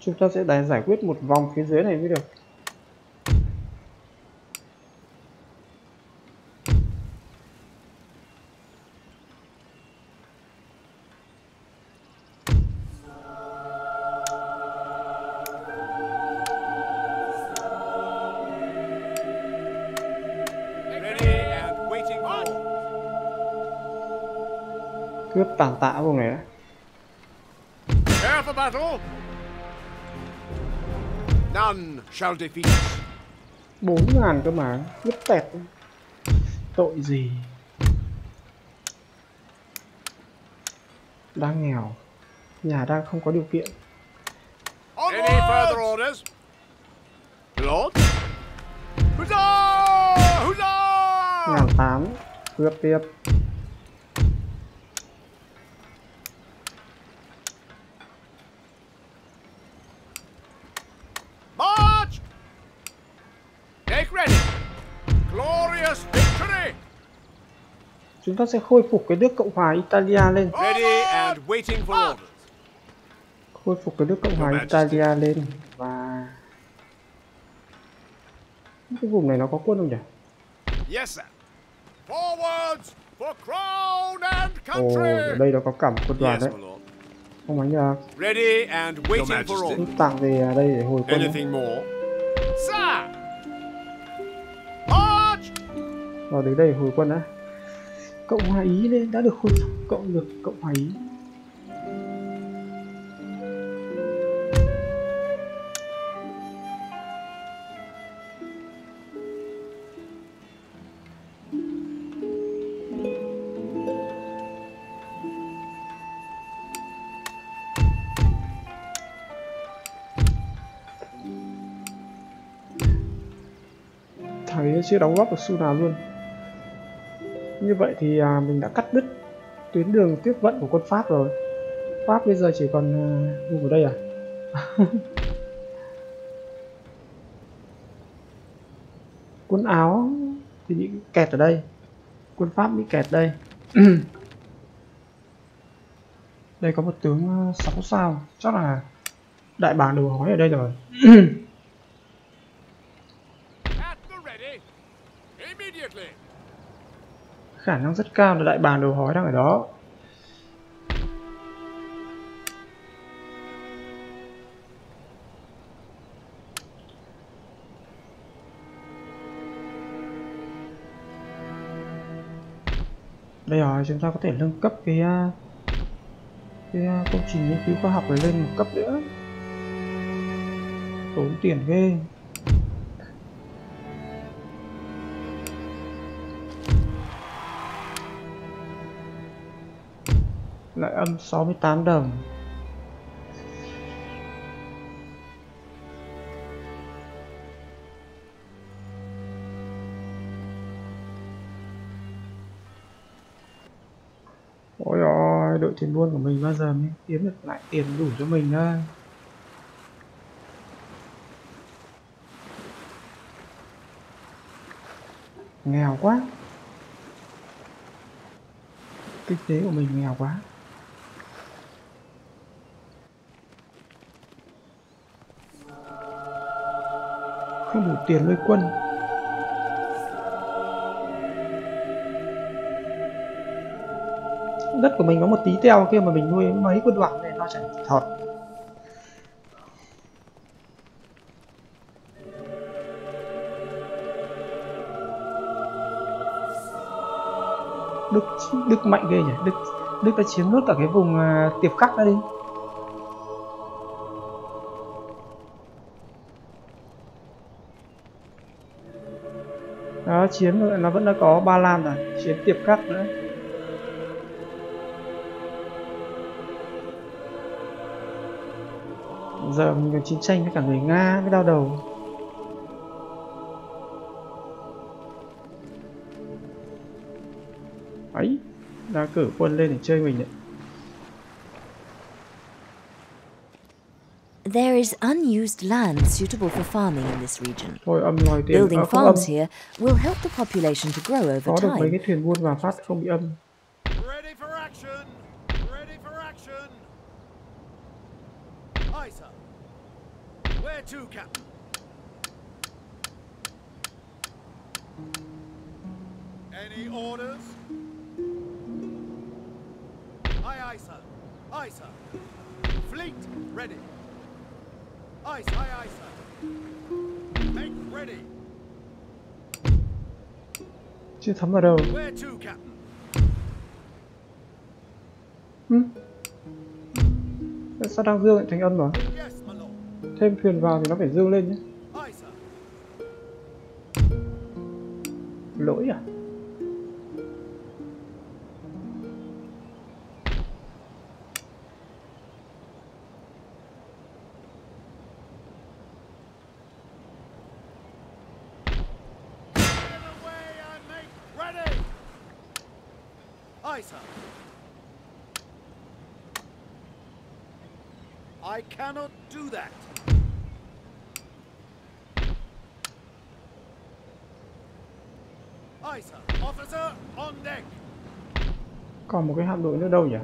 Chúng ta sẽ đánh giải quyết một vòng phía dưới này mới được. Tàn tạ vùng này đã Prepare for battle! None shall defeat bốn ngàn cơ mà cướp tẹt tội gì đang nghèo nhà đang không có điều kiện Any further orders? Lord? Huzzah! Huzzah! ngàn tám cướp tiếp chúng ta sẽ khôi phục cái nước cộng hòa italia lên khôi phục cái nước cộng hòa italia lên và cái vùng này nó có quân không nhỉ Yes, sir. Forwards for crown and ồ country! đây nó có cả một quân đoàn đấy không bánh được Ready and waiting for Cứ orders. tặng về đây để hồi quân Anything more? Sir! March! vào đến đây hồi quân đã cộng hòa ý lên, đã được khôi phục cộng được cộng hòa ý. Thằng ấy chưa đóng góp được xu nào luôn như vậy thì à, mình đã cắt đứt tuyến đường tiếp vận của quân Pháp rồi. Pháp bây giờ chỉ còn à, ở đây à? (laughs) Quân Áo thì bị kẹt ở đây. Quân Pháp bị kẹt đây. (clears throat) Đây có một tướng à, 6 sao. Chắc là đại bàng đầu hói ở đây rồi (clears throat) At the ready! Immediately! Khả năng rất cao là đại bàng đầu hói đang ở đó. Đây rồi, chúng ta có thể nâng cấp cái à, cái à, công trình nghiên cứu khoa học này lên một cấp nữa. Tốn tiền ghê. lại âm 68 đồng. Ôi ôi, đội tiền buôn của mình bao giờ mới kiếm được lại tiền đủ cho mình đây Nghèo quá. Kinh tế của mình nghèo quá. Không đủ tiền nuôi quân. Đất của mình có một tí teo kia mà mình nuôi mấy quân đoàn này nó chẳng thọt. Đức Đức mạnh ghê nhỉ? Đức Đức đã chiếm nốt cả cái vùng uh, tiệp khắc đó đi. Đó chiếm nó vẫn đã có ba lan rồi chiếm tiệp khắc nữa. Giờ mình còn chiến tranh với cả người nga mới đau đầu. Ấy đã cử quân lên để chơi mình đấy. There is unused land suitable for farming in this region. thôi âm nói tiền Building à, không âm farms here will help the population to grow over có được mấy time. cái thuyền buôn vào phát không bị âm Ready for action! Ready for action! Aye, sir. Where to, Captain? Any orders? Aye, aye, sir. Aye, sir. Fleet, ready. Aye. Aye, aye, sir. Make ready. chưa thấm vào đâu Where to, Captain? Tại sao đang dương lại thành âm lord. thêm thuyền vào thì nó phải dương lên nhé lỗi à còn một cái hạm đội nữa đâu nhỉ?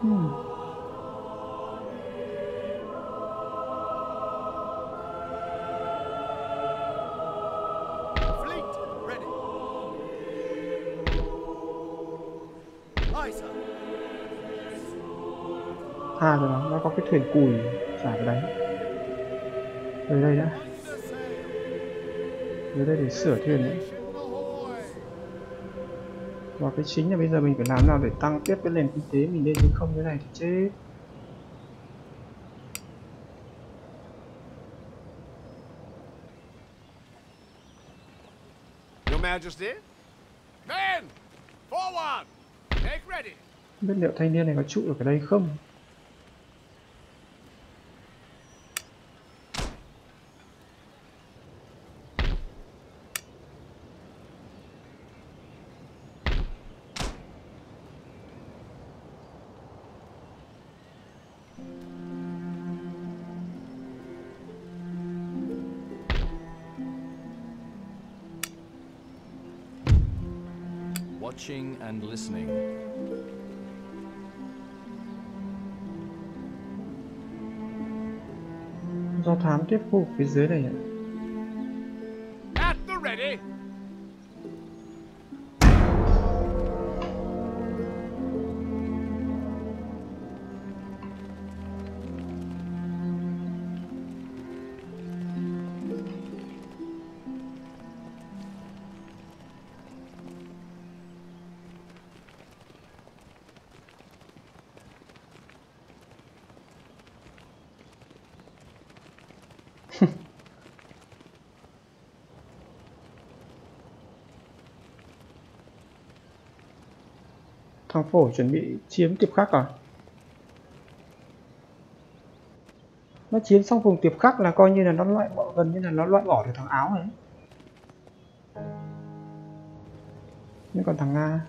Hmm. À rồi nó nó có cái thuyền cùi trả cái đấy. Về đây đã. Về đây để sửa thuyền đấy. Và cái chính là bây giờ mình phải làm nào để tăng tiếp cái nền kinh tế mình lên chứ không cái này thì chết Majesty? Men! Forward! Make ready! biết liệu thanh niên này có trụ được ở đây không and listening. do thám tiếp khu phía. Phổ chuẩn bị chiếm tiệp khắc à? Nó chiếm xong vùng tiệp khắc là coi như là nó loại bỏ, gần như là nó loại bỏ được thằng áo này nhưng còn thằng nga?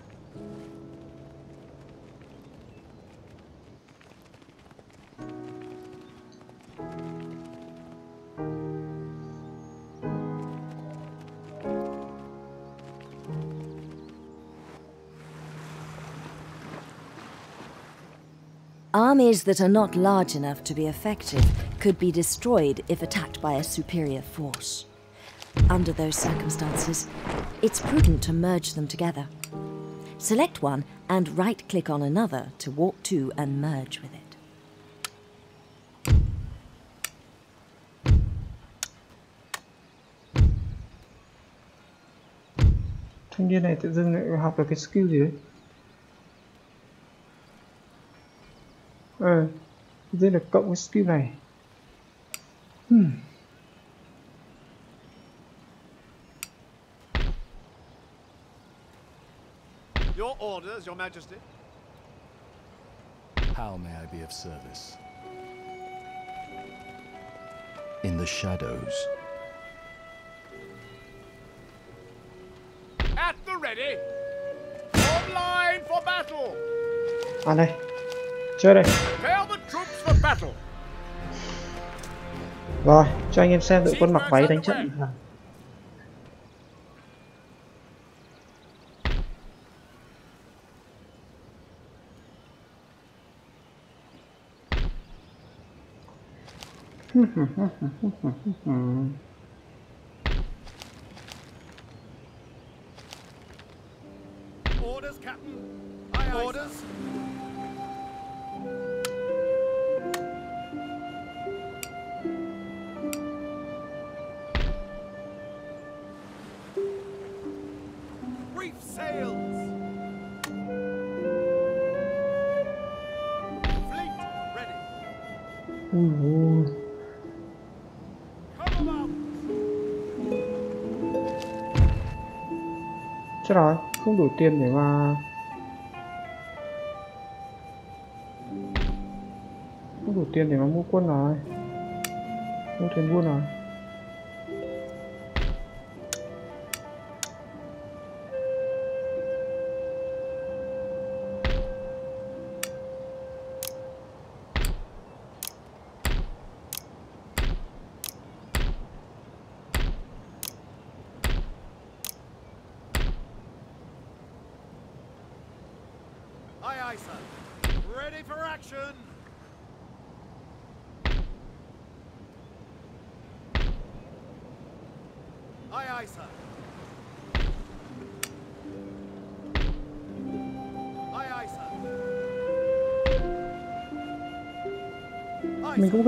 Armies that are not large enough to be effective could be destroyed if attacked by a superior force. Under those circumstances, it's prudent to merge them together. Select one and right-click on another to walk to and merge with it. thanh niên này tự dưng lại học được cái skill gì đấy ờ tự dưng là cộng cái skill này hmm. Your orders, Your Majesty. How may I be of service? In the shadows. At the ready. Form line for battle. à đây chơi đây. Rồi cho anh em xem đội quân mặc váy đánh trận như nào. Orders, (laughs) rồi đủ tiền để mà không đủ tiền để mà mua quân rồi. Mua thuyền buôn rồi.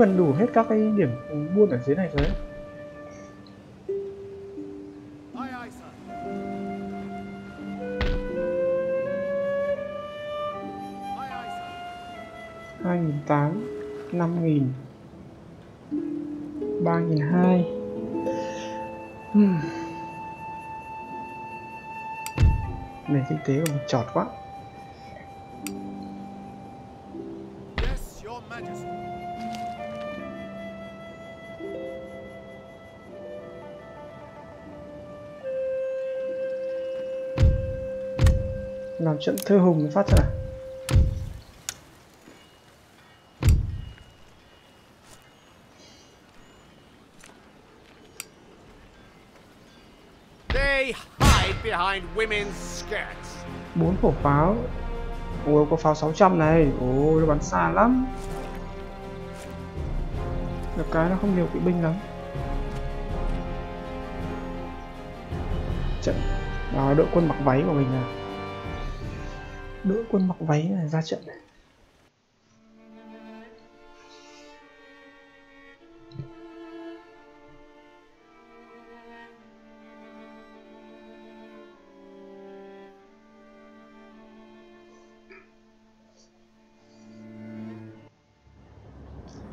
Gần đủ hết các cái điểm buôn ở dưới này rồi đấy hai nghìn tám, năm nghìn, ba nghìn hai. Nền kinh tế của mình chọt quá. Trận thơ hùng phát ra bốn khẩu pháo. Ôi có pháo 600 này. Ôi nó bắn xa lắm. Được cái nó không nhiều kỵ binh lắm. Trận đó đội quân mặc váy của mình là đội quân mặc váy này ra trận này.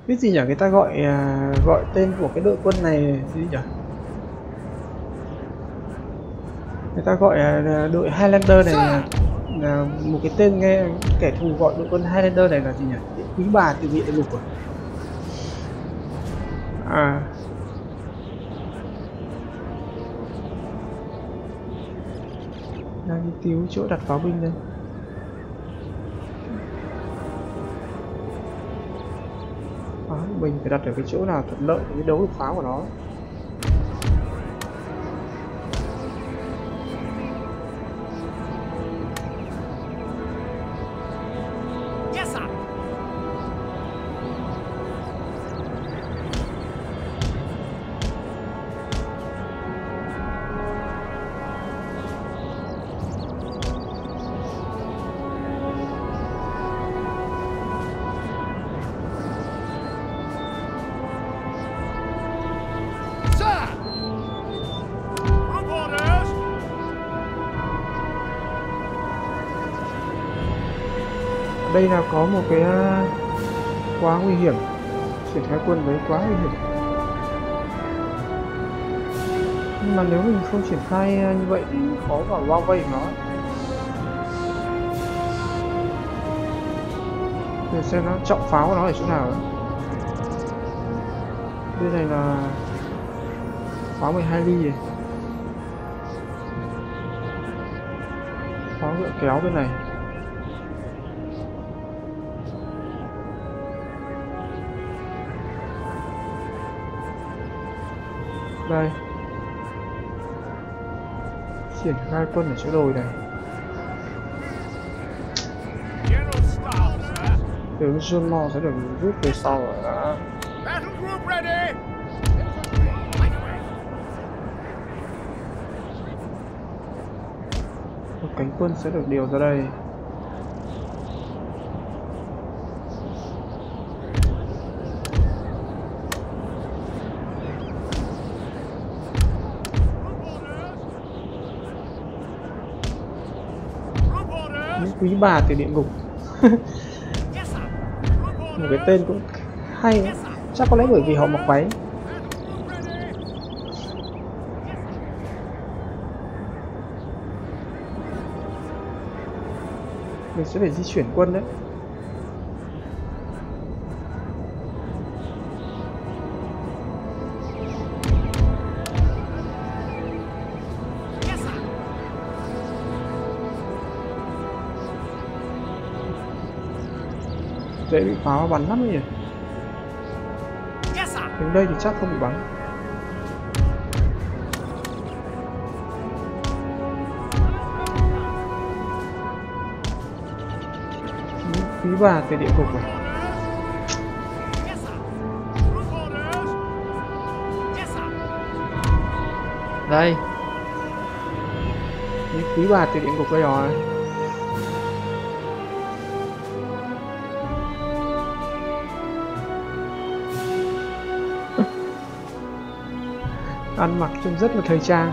Biết gì nhỉ? Người ta gọi à, gọi tên của cái đội quân này gì nhỉ? Người ta gọi à, đội Highlander này là, một cái tên nghe kẻ thù gọi đội quân Highlander này là gì nhỉ? Quý bà từ địa lục à? à. Đang đi cứu chỗ đặt pháo binh đây. Pháo mình phải đặt ở cái chỗ nào thuận lợi để đấu được pháo của nó. Có một cái ờ, quá nguy hiểm. Triển khai quân đấy quá nguy hiểm. Nhưng mà nếu mình không triển khai ờ, như vậy thì khó vào bao vây nó. Để xem nó trọng pháo của nó ở chỗ nào ấy. bên này là pháo 12 ly rồi. Pháo ngựa kéo bên này. Đây. Triển khai quân ở chỗ đồi này. Tướng John Mo sẽ được rút về sau rồi đã một cánh quân sẽ được điều ra đây bà từ địa ngục. (laughs) Một cái tên cũng hay. Chắc có lẽ bởi vì họ mặc váy. Mình sẽ phải di chuyển quân đấy. Dễ bị pháo bắn lắm nhỉ Yes, sir. đến đây thì chắc không bị bắn quý bà từ địa. Yes, sir. đây quý bà từ địa ngục đây rồi ăn mặc trông rất là thời trang.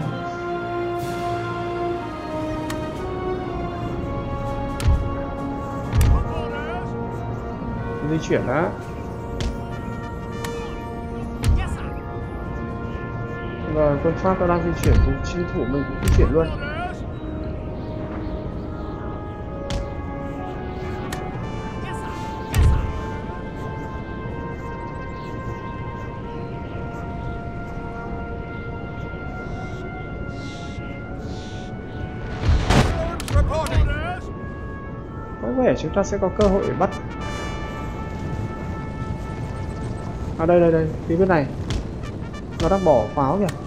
Di chuyển đó rồi quân pháp nó đang di chuyển, thì chính thủ mình cũng di chuyển luôn. Vẻ chúng ta sẽ có cơ hội để bắt. À đây đây đây phía bên này. Nó đang bỏ pháo kìa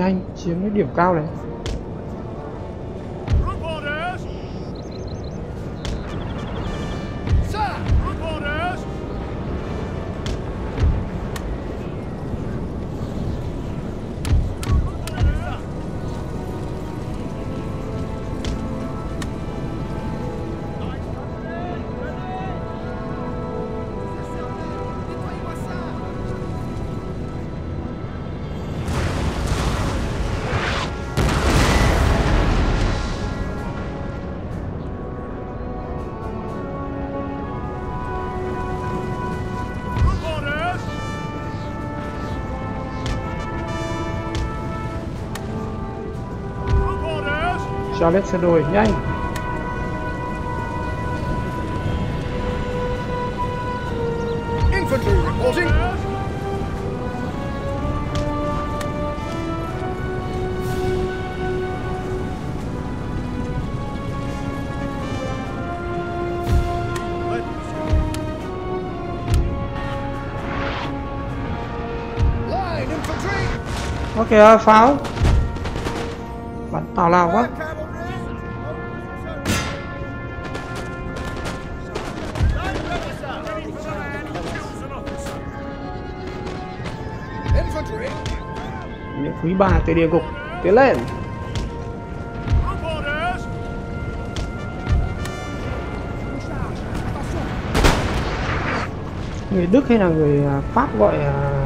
nhanh chiếm cái điểm cao này. Xe đồi nhanh. Infantry reporting! Có kìa pháo. Bắn tào lao quá bà từ địa ngục tiến lên. Người Đức hay là người à, Pháp gọi à,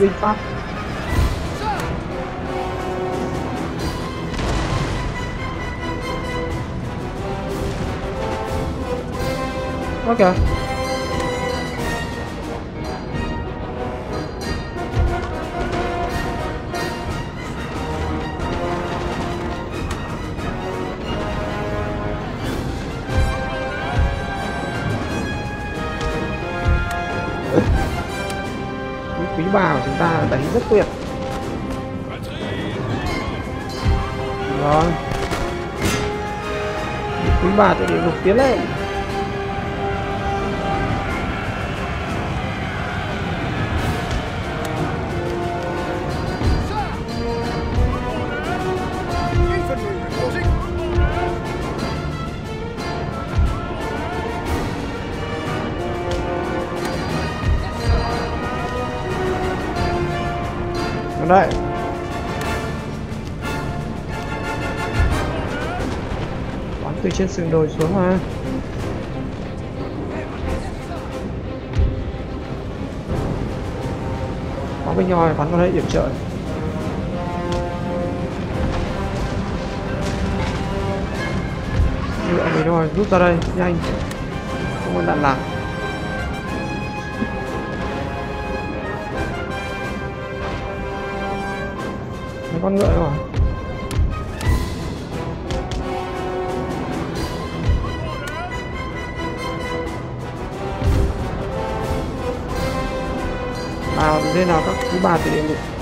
tay đôi với kỵ tự địa từ trên sườn đồi xuống mà có bên nhoi bắn vào đây điểm trợ lựa mình rồi rút ra đây, nhanh. Không có đạn lạc. Mấy con ngựa rồi. Vào từ đây nào các thứ bà từ địa ngục Infantry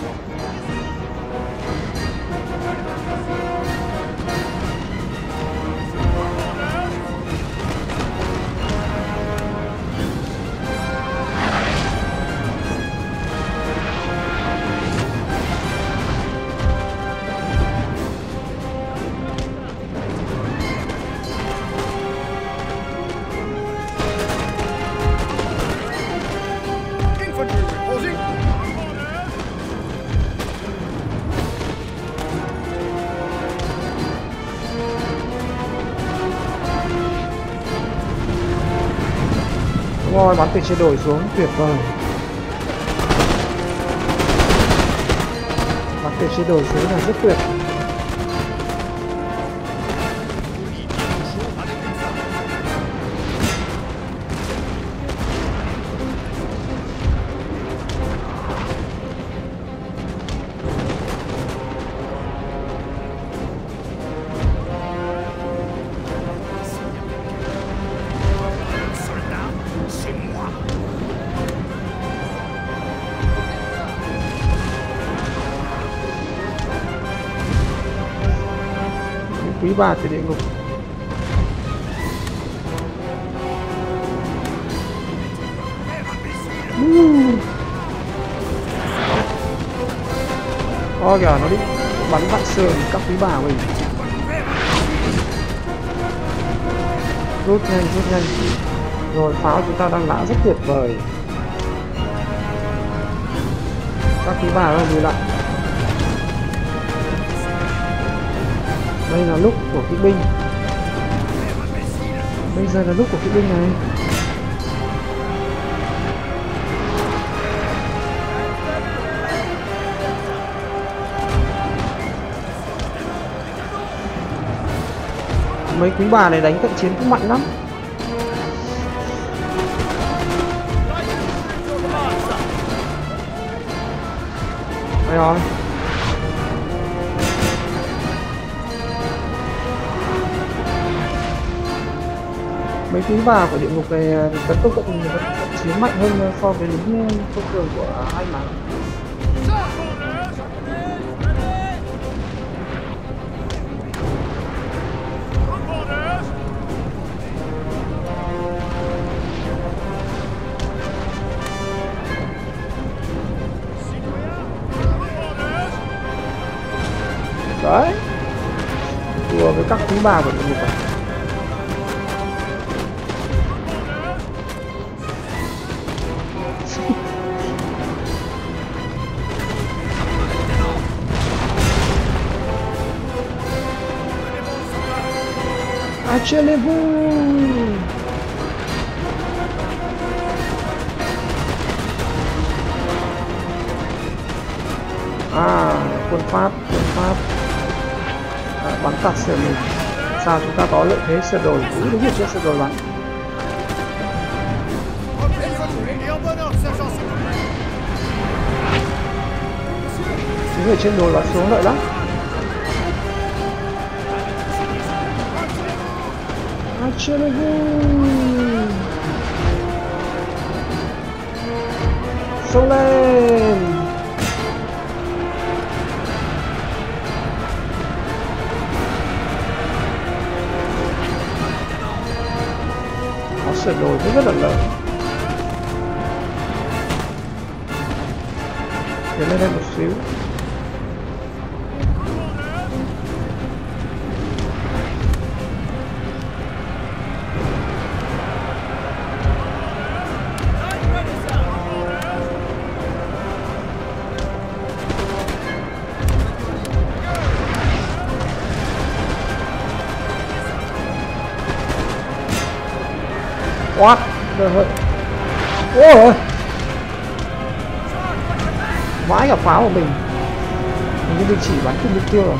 bắn từ trên đồi xuống. Tuyệt vời. Bắn từ trên đồi xuống là rất tuyệt. Ôi kìa nó đi bắn vặn sườn các quý bà mình. Rút nhanh rút nhanh. Rồi, pháo chúng ta đang đã rất tuyệt vời. Các quý bà đang lùi lại. Đây là lúc của kỵ binh. Bây giờ là lúc của kỵ binh này. Mấy quý bà này đánh cận chiến cũng mạnh lắm đây rồi mấy quý bà của địa ngục này ờ, tấn công cận chiến mạnh hơn ờ, so với lính ờ, thông thường của hai mảng. Với các quý bà của địa ngục này Achelez-vous À, quân Pháp, quân Pháp Sao chúng ta có lợi thế sửa đổi Đúng đúng chưa sửa đổi bắn Những người trên đồi bắn xuống lợi lắm. Achelez-vous Xông lên! Nó sửa đổi rất rất là lớn Tiến lên What? Ơi. Ôi ôi. Vãi cả pháo của mình. Mình như chỉ bắn cùng mục tiêu rồi.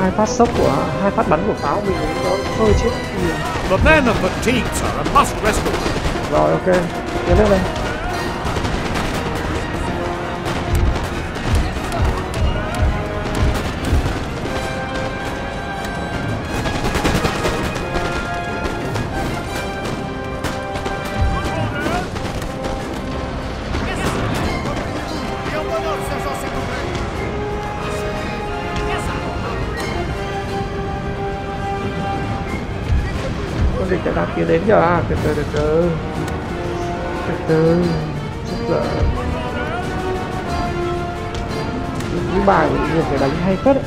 Hai phát sốc của hai phát bắn của pháo của mình nó hơi chết. The men sir, must while. Rồi ok. Tiến lên đây. Kia đến kìa. À, từ từ từ từ. Từ từ. Rất là những bài của những phải đánh hay phết đấy.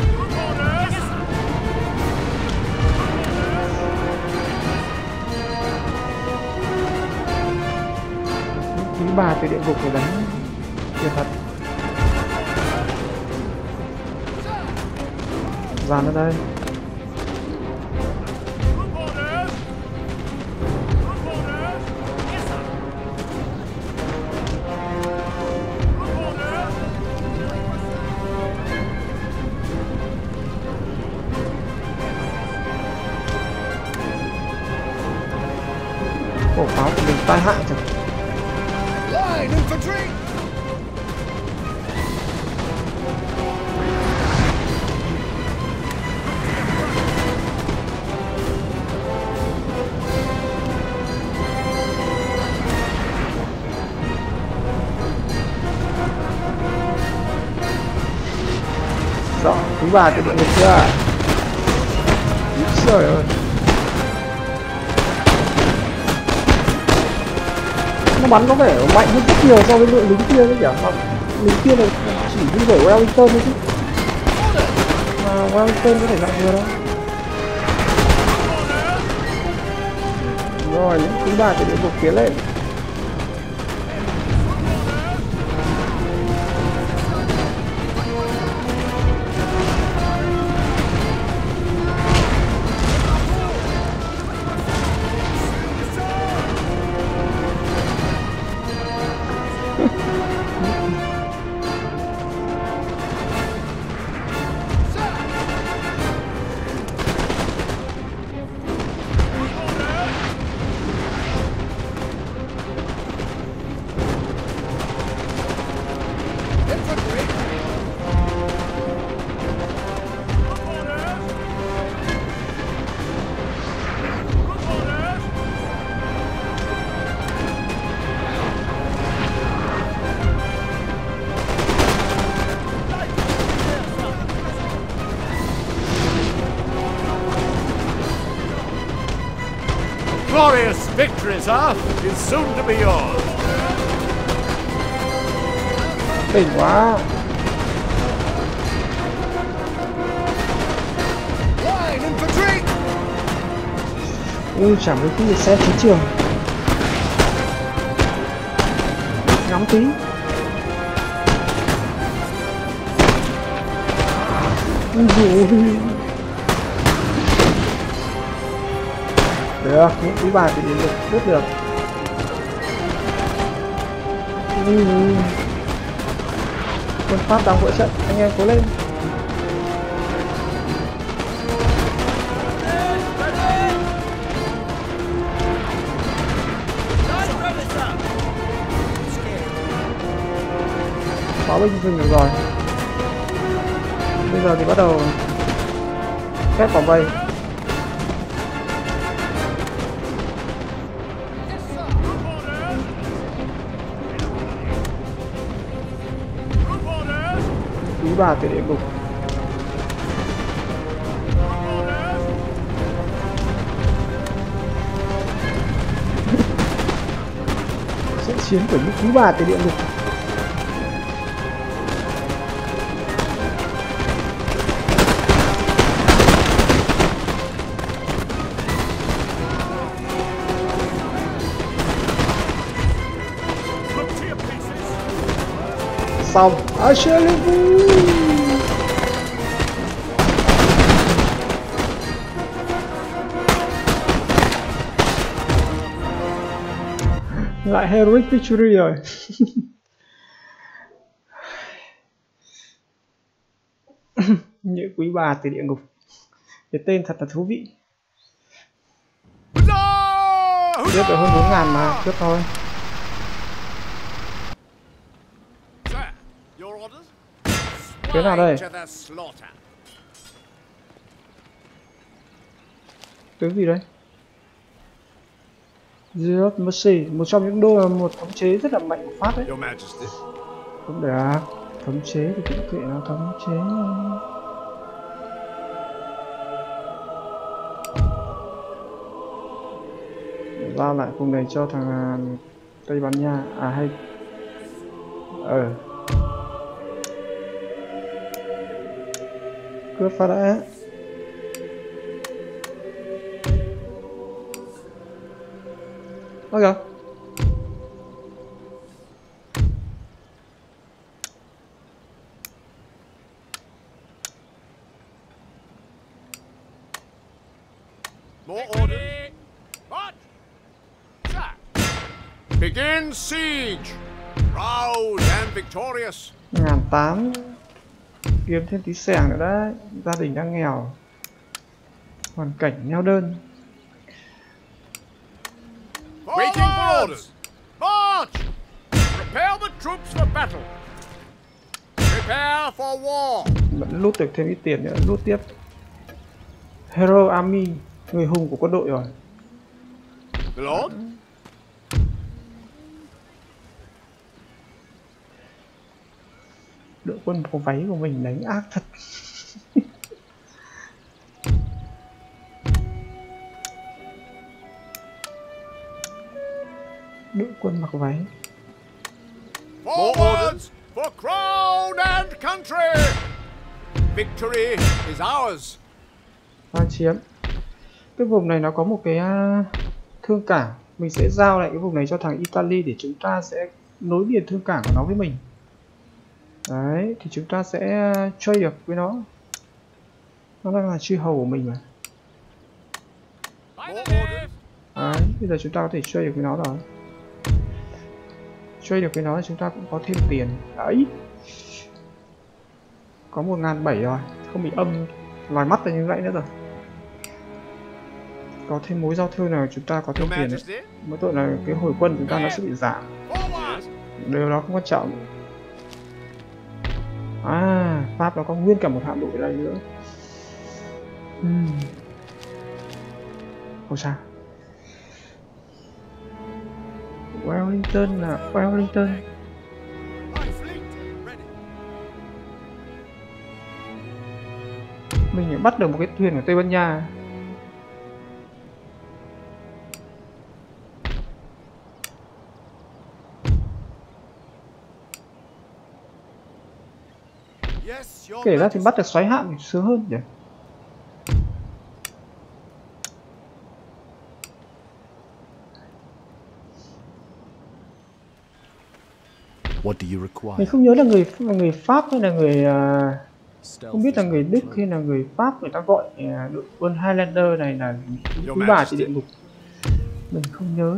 Những bài từ địa ngục phải đánh tuyệt thật dàn ở đây rõ cho mọi người địa ngục chưa trời ơi. Nó bắn có vẻ mạnh hơn rất nhiều so với lượng lính kia đấy nhỉ? Mà lính kia là chỉ đi bởi Wellington thôi chứ. Mà Wellington có thể nặng vừa đâu. Rồi những thứ ba thì địa ngục tiến lên. Glorious victory, sir, is soon to be yours. đỉnh quá ui chẳng mấy khi xem chiến trường ngắm tí ui dồi ôi. Được, những quý bài thì được tốt được. Ừ. Quân pháp đang hỗ trợ, anh em cố lên. Có binh dừng được rồi. Bây giờ thì bắt đầu khép vòng vây bà từ địa ngục sẽ chiến của những thứ bà từ địa ngục. Xong xong Ashelivu lại heroic victory rồi. (laughs) Những quý bà từ địa ngục. Cái tên thật là thú vị. Tiếp được hơn 4 ngàn mà tiếp thôi Sir, your orders? Thế nào đây? Cái gì đây? Zero Mercy một trong những đô là một thống chế rất là mạnh của Pháp đấy. Cũng được thống chế thì cũng kệ nó thống chế. Giao lại vùng này cho thằng à, Tây Ban Nha. À hay. Ờ cướp phát đã ok More orders. March! Sir! Begin siege! Proud and victorious. ngàn tám kiếm thêm tí xẻng nữa đấy gia đình đang nghèo hoàn cảnh neo đơn Waiting for orders. March! Prepare the troops for battle. Prepare for war. vẫn lút được thêm ít tiền nữa lút tiếp hero army người hùng của quân đội rồi Lord? Đội quân có váy của mình đánh ác thật. (laughs) Đội quân mặc váy. Forward for crown and country. Victory is ours. Hoa chiếm. Cái vùng này nó có một cái à, thương cảng. Mình sẽ giao lại cái vùng này cho thằng Italy để chúng ta sẽ nối liền thương cảng của nó với mình đấy, thì chúng ta sẽ ờ, chơi được với nó. Nó đang là chi hầu của mình mà. Đấy, bây giờ chúng ta có thể chơi được với nó rồi. Chơi được với nó thì chúng ta cũng có thêm tiền. Đấy. Có một ngàn bảy rồi, không bị âm loài mắt như vậy nữa rồi. Có thêm mối giao thương nào, chúng ta có thêm tiền mỗi tội là cái hồi quân chúng ta nó sẽ bị giảm. Điều đó không quan trọng à pháp nó có nguyên cả một hạm đội ở đây nữa. Không sao. Wellington là Wellington. Mình phải bắt được một cái thuyền của Tây Ban Nha Kể ra thì bắt được xoáy hạn thì sướng hơn nhỉ What do you Mình require? không nhớ là người là người Pháp hay là người à, Stealth không biết là người Đức hay là người Pháp người ta gọi à, đội quân Highlander này là quý bà Majesty. trên địa ngục mình không nhớ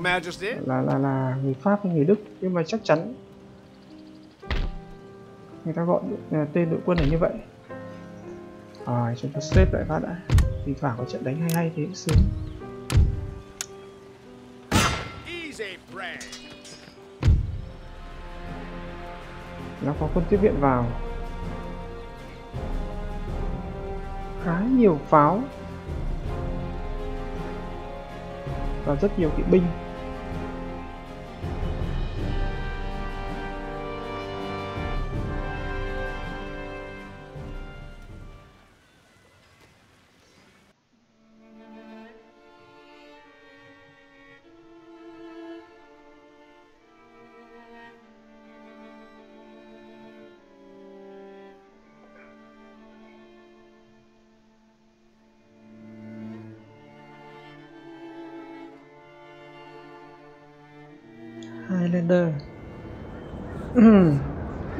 Majesty? là là là người Pháp hay người Đức nhưng mà chắc chắn người ta gọi à, tên đội quân là như vậy. Rồi chúng ta xếp lại phát đã. Thì thoảng có trận đánh hay hay thì cũng sướng nó có quân tiếp viện vào. Khá nhiều pháo. Và rất nhiều kỵ binh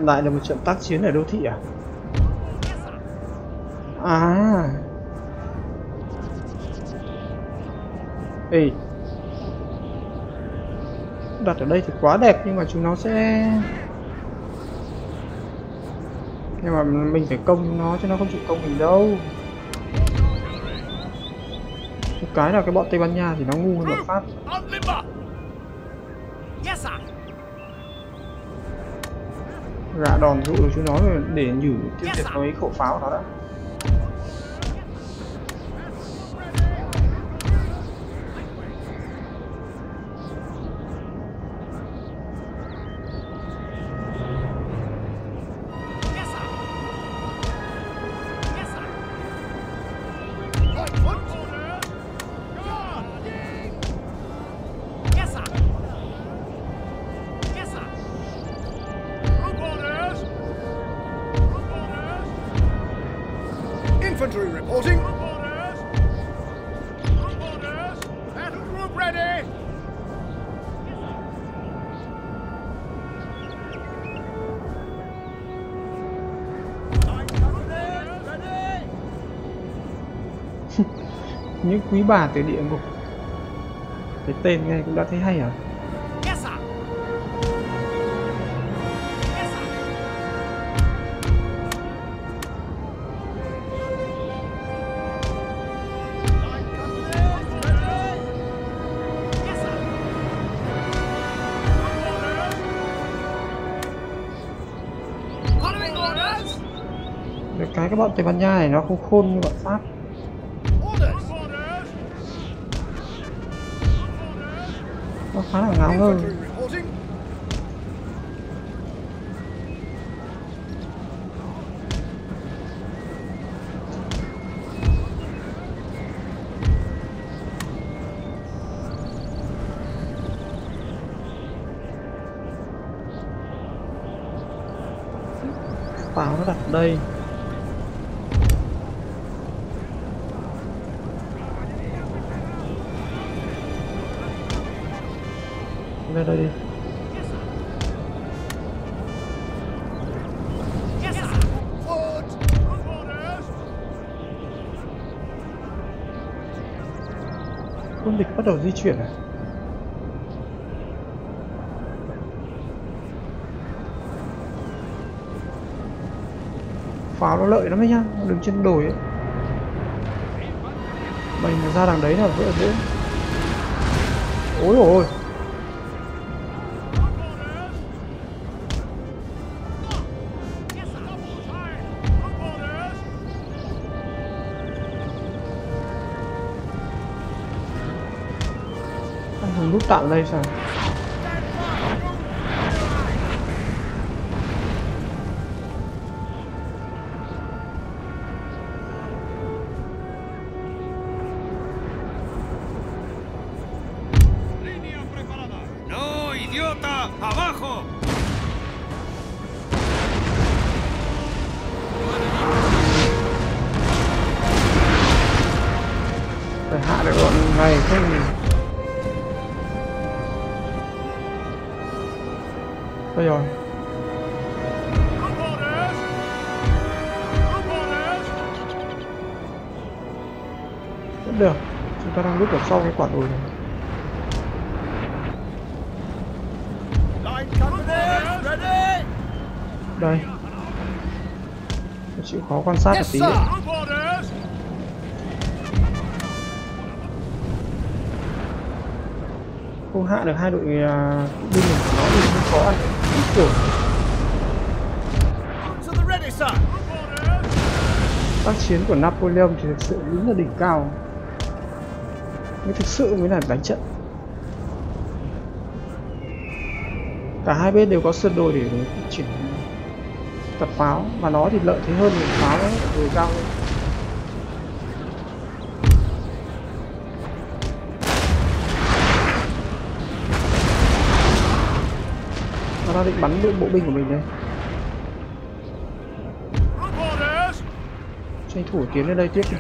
lại là một trận tác chiến ở đô thị à? À. Ê. Đặt ở đây thì quá đẹp nhưng mà chúng nó sẽ nhưng mà mình phải công nó chứ nó không chịu công mình đâu. Cái là cái bọn Tây Ban Nha thì nó ngu hơn bọn Pháp. Gạ đòn dụ được chúng nó rồi để nhử tiêu diệt mấy khẩu pháo của nó đã quý bà từ địa ngục. Cái tên nghe cũng đã thấy hay à được cái các bọn tây ban nha này nó không khôn như bọn pháp khá là ngáo ngơ pháo nó đặt đây. Đầu di chuyển này pháo nó lợi lắm đấy nhá đứng trên đồi ấy. Mình ra đằng đấy là vỡ dễ. Ôi ôi. Anh hùng nút tạm khó quan sát một tí. đấy. Không hạ được hai đội à, binh của nó thì không khó ăn kiểu tác chiến của Napoleon thì thực sự đúng là đỉnh cao. Mới thực sự mới là đánh trận. Cả hai bên đều có sơn đồi để triển tập pháo mà nó thì lợi thế hơn thì pháo đồi cao hơn nó đang định bắn bộ binh của mình đây. Tranh thủ tiến lên đây tiếp đi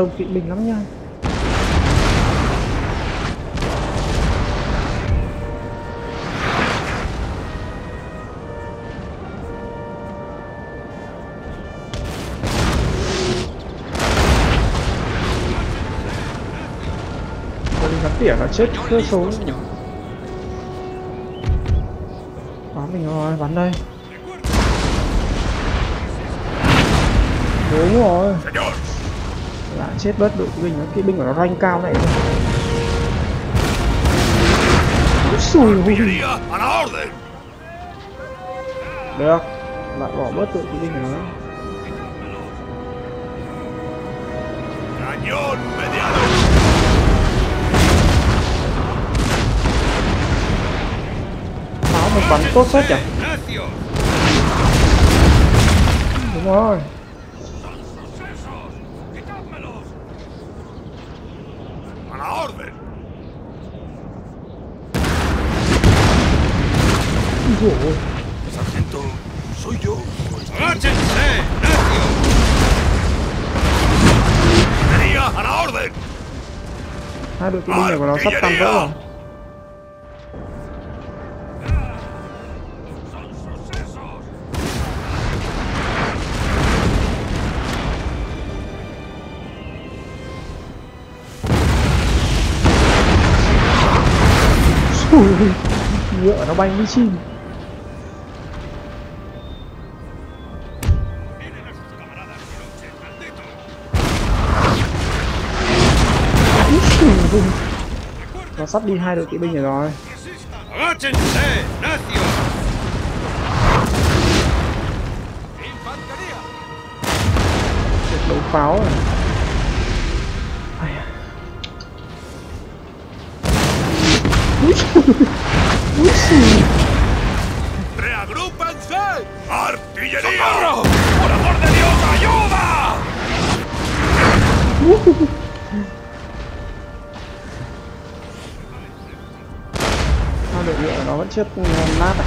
đông kỵ binh lắm nha. Bắn tỉa nó chết cơ số. Bắn mình rồi, bắn đây. Đúng rồi là chết bớt đội binh. Nó kỵ binh của nó rank cao này. Úi xùi ôi. Được. Lại bỏ bớt đội kỵ binh của nó. Pháo một bắn tốt phết nhỉ? Đúng rồi ¡Esos! ¡Quitádmelos! ¡A la orden! Ui dồi ôi. Sargento, soy yo. ¡Agáchense! ¡Necios! ¡Artillería, a la orden! hai đội kỵ binh này của nó sắp tan vỡ rồi ¡Son sucesos! Ui, ngựa nó bay như chim sắp đi hai đội kỵ binh rồi đấu pháo ôi. Úi dồi ¡Reagrúpense! ¡Artillería! ¡Por amor de Dios, ayuda! (laughs) vẫn chết nát à?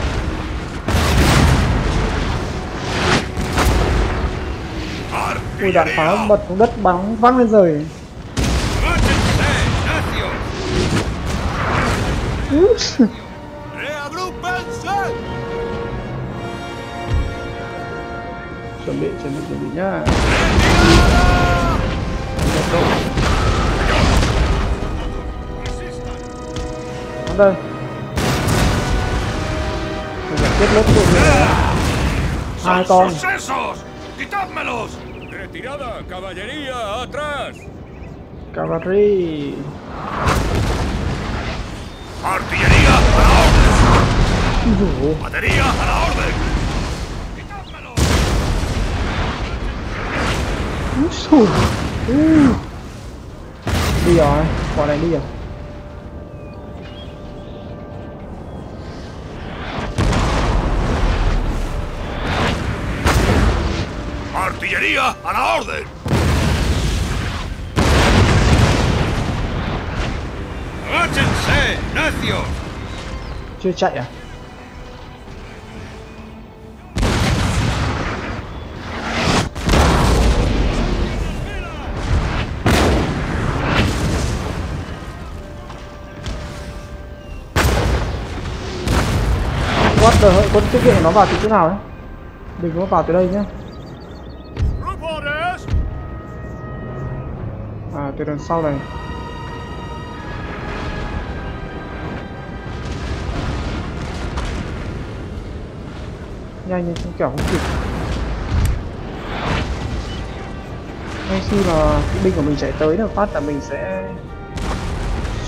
Ui, đạn pháo bật xuống đất bắn văng lên rồi. (laughs) Chuẩn bị chuẩn bị chuẩn bị nhá. Đây phải giải quyết lớp đội ngựa hai con sucesos! ¡Quitádmelos! ¡Retirada, caballería, atrás! cavalry ¡Artillería, a la orden! Úi dồi ôi. ¡Batería, a la orden! ¡Quitádmelos! Úi dồi Ui. Đi rồi, quả này đi rồi ¡Artillería, a la orden! Bátense, necios! chưa chạy à What the hell, quân tiếp viện nó vào từ chỗ nào đấy Đừng có vào từ đây nhé từ đằng sau này. Nhanh lên, không kẻo, không kịp. Ngay khi mà binh của mình chạy tới được phát là mình sẽ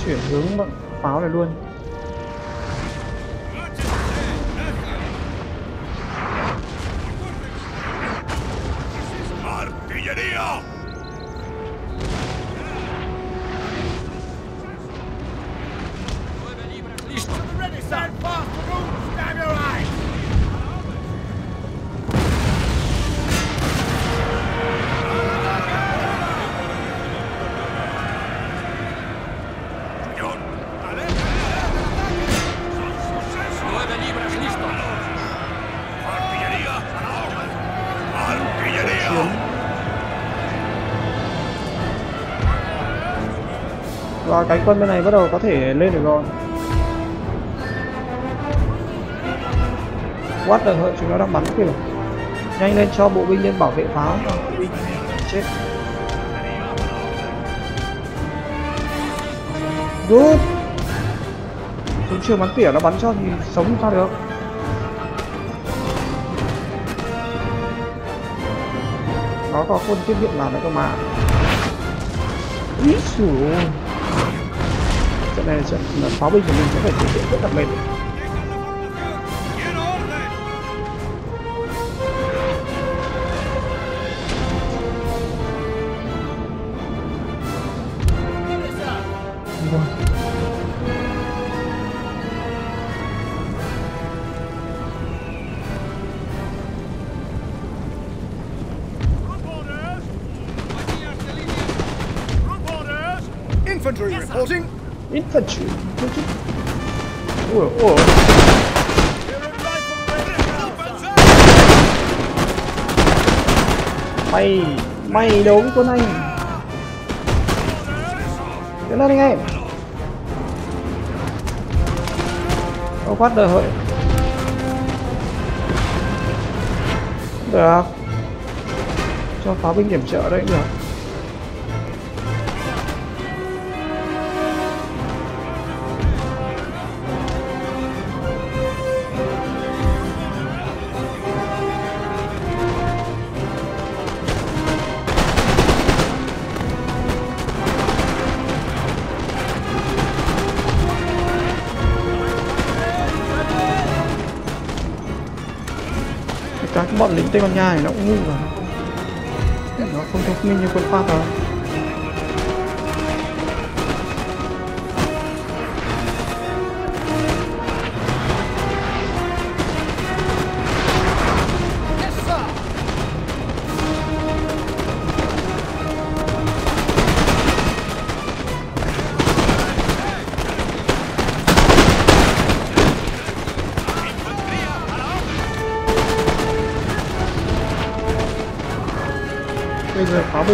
chuyển hướng bọn pháo này luôn. Và cánh quân bên này bắt đầu có thể lên được rồi. Quát được hell, chúng nó đang bắn kìa. Nhanh lên cho bộ binh lên bảo vệ pháo. Chết. Rút. chúng chưa bắn tỉa nó bắn cho thì sống sao được? Nó có quân tiếp viện làm đấy cơ mà. Ít xủ này sẽ là pháo binh của mình sẽ phải thể hiện rất là mệt. Infantry Ủa, ủa Mày, mày đấu với quân Anh Tiến lên anh em Ô quát đời hợi Được. Cho pháo binh điểm trợ đấy cũng được tây ban nha này nó cũng ngu rồi. Nó không thông minh như quân pháp đâu.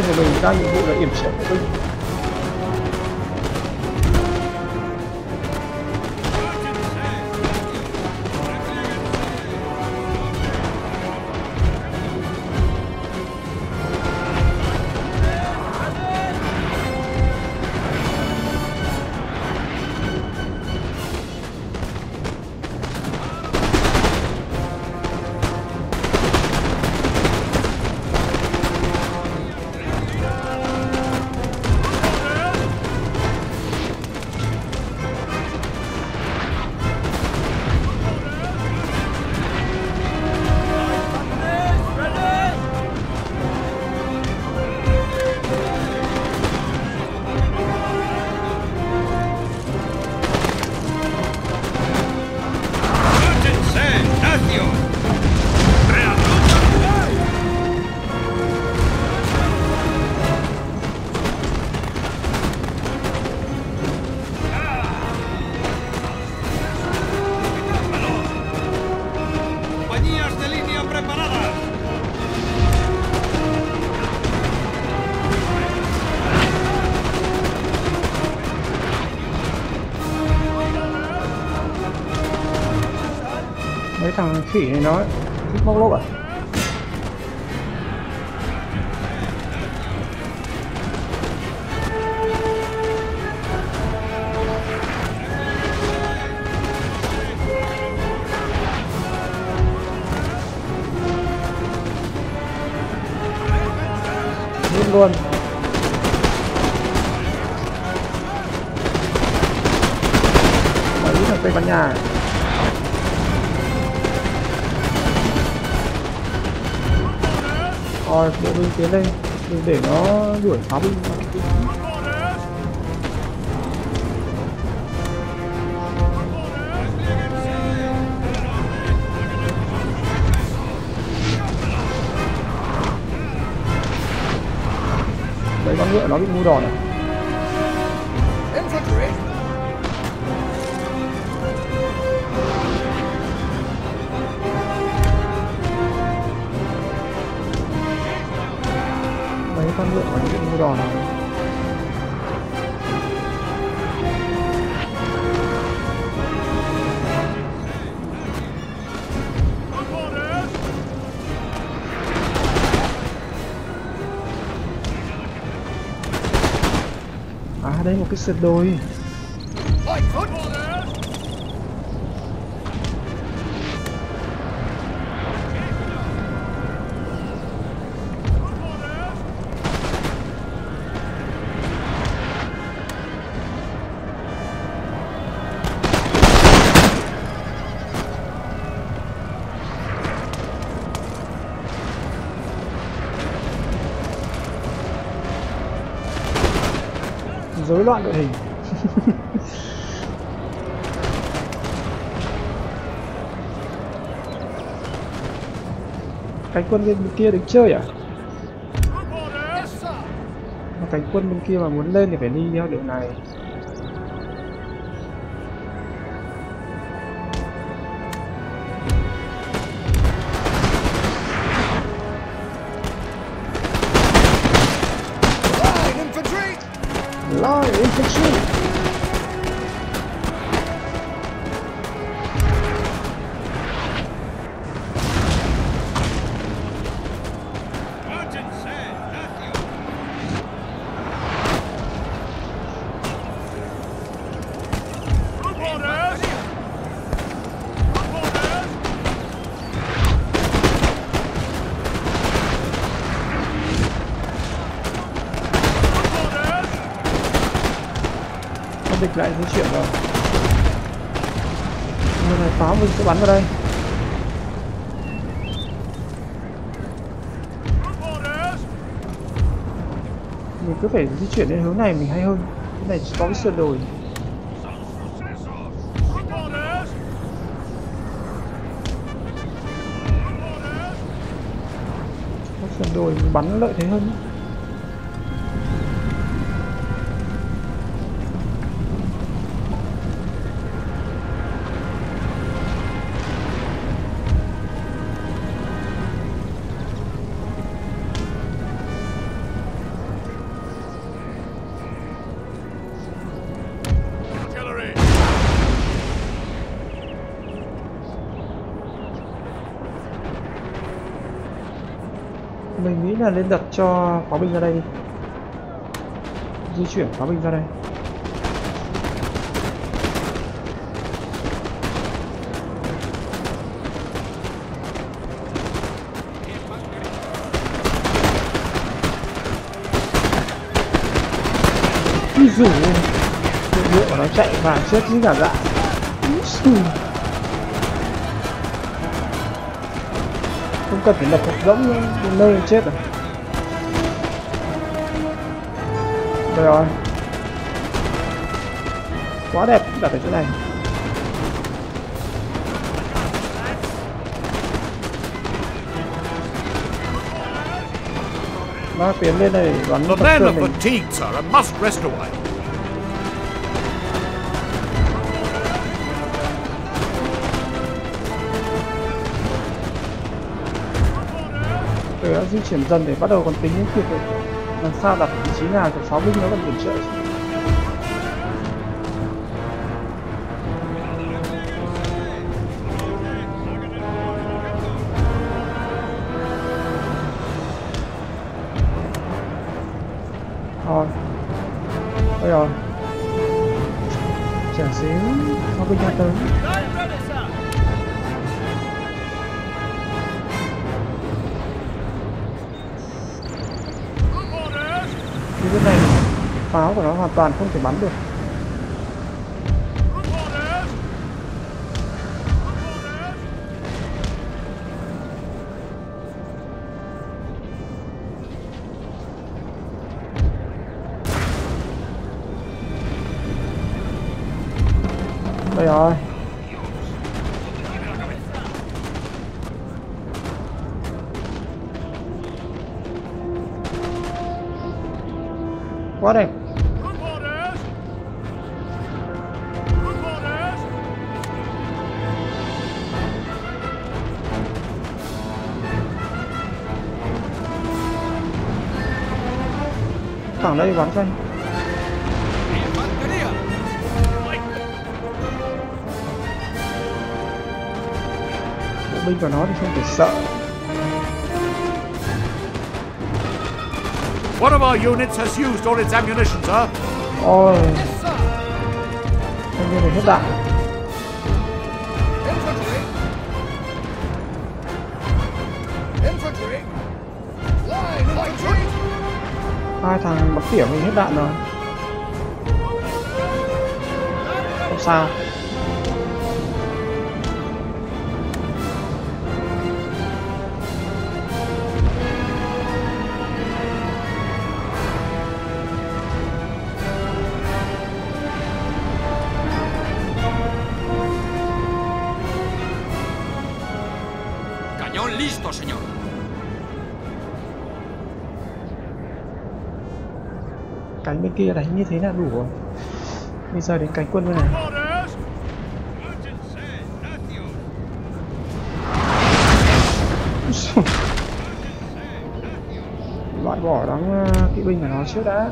Của mình ra nhiệm vụ là yểm trợ. của binh thằng khỉ này nó thích móc lốp à tiến lên, Đừng để nó đuổi pháo binh Đấy, con ngựa nó bị ngu đòn này À đôi loạn đội hình. Cánh quân bên kia đứng chơi à? Mà cánh quân bên kia mà muốn lên thì phải đi theo đường này. Di chuyển rồi người này pháo mình sẽ bắn vào đây. Mình cứ phải di chuyển đến hướng này, mình hay hơn. Cái này chỉ có cái sườn đồi. Có sườn đồi mình bắn lợi thế hơn. Mình nghĩ là nên đặt cho pháo binh ra đây đi. Di chuyển pháo binh ra đây. Ui dồi ôi nó chạy vàng chết chứ cả dạ Không cần phải lập một rỗng nơi chết rồi Đây rồi. Quá đẹp, đặt ở chỗ này. Nó tiến lên đây để bắn The tập di chuyển dần để bắt đầu còn tính đến việc làm sao đặt vị trí nào cho pháo binh nó còn viện trợ toàn không thể bắn được. Thẳng đây bắn xanh Infantería. bộ binh của nó thì không phải sợ One of our units has used all its ammunition, sir. ôi sir. không như này hết đạn hai thằng bắn tỉa mình hết đạn rồi. Không sao. Bên kia đánh như thế là đủ rồi. Bây giờ đến cánh quân bên này. Loại bỏ đám ờ, kỵ binh của nó trước đã.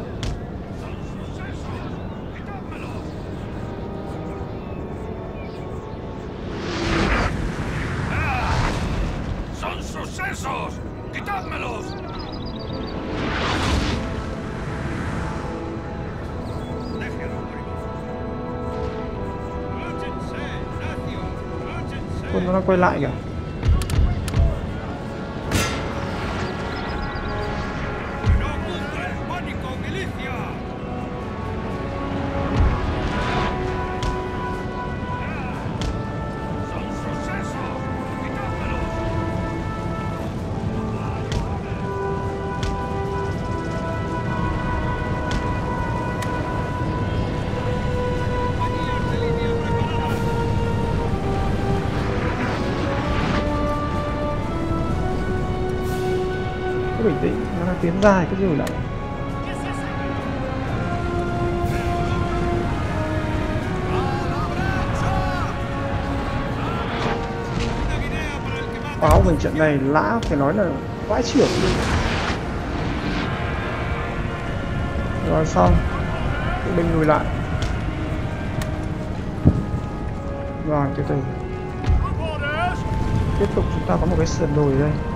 Quay lại kìa. Dài cái gì lại báo mình trận này lã, phải nói là vãi trưởng luôn rồi, xong. Mình binh lùi lại. Rồi, từ từ. Tiếp tục chúng ta có một cái sườn đồi đây.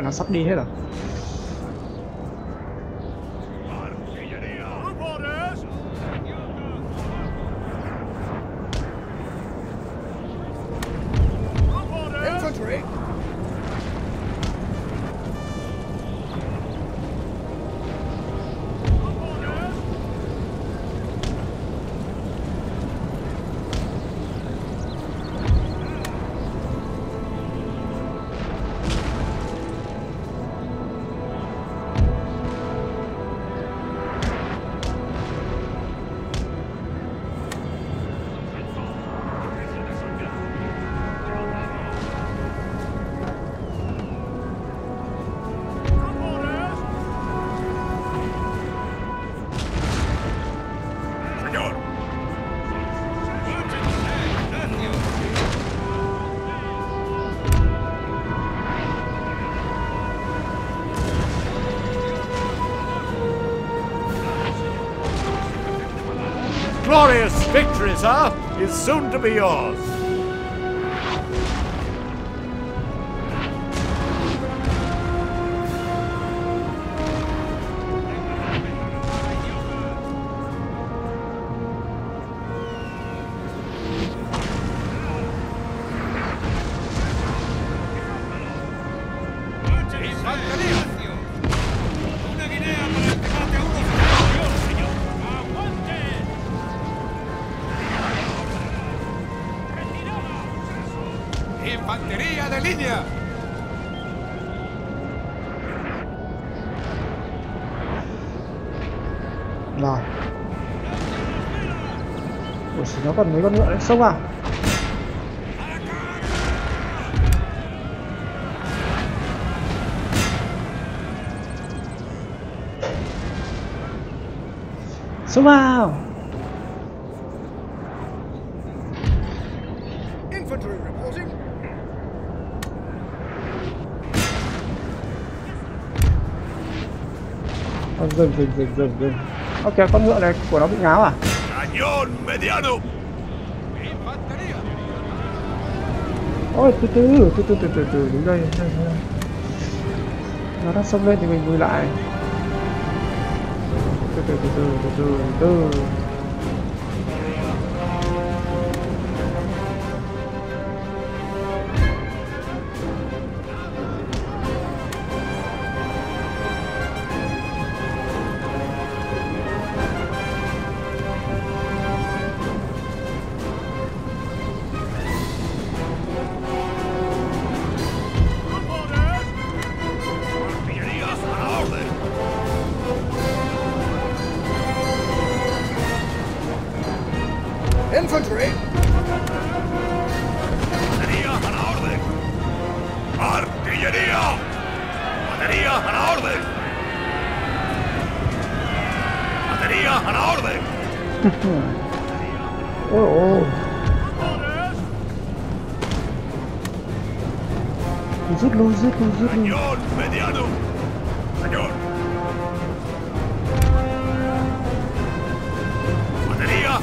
Nó sắp đi hết rồi. Is soon to be yours. Xông vào xông vào. Ờ, dừng dừng dừng dừng dừng ok con ngựa này của nó bị ngáo à ¡Cañón mediano! Ôi, từ từ từ từ từ từ từ đứng đây nó đã xông lên thì mình lùi lại. Từ từ từ từ từ từ từ.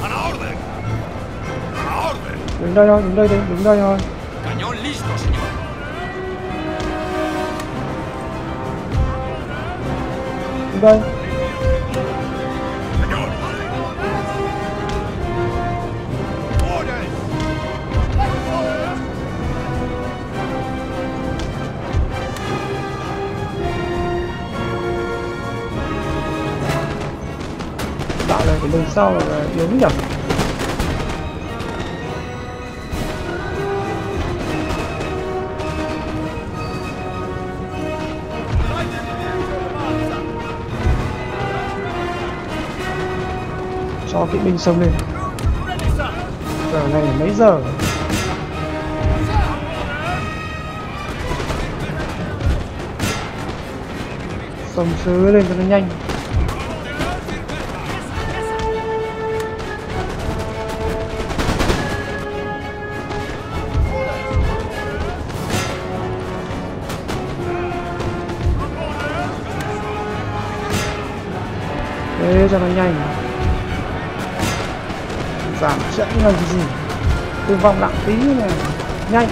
La orden! đứng đây thôi đứng đây đi đứng đây thôi ¡Cañón listo, señor! đứng đây sao mà yếu nhỉ? Cho kỵ binh xông lên. Giờ này mấy giờ? Xông sứ lên cho nó nhanh. Cho nó nhanh. Giảm trận là cái gì? Tôi vong nặng tí này. Nhanh.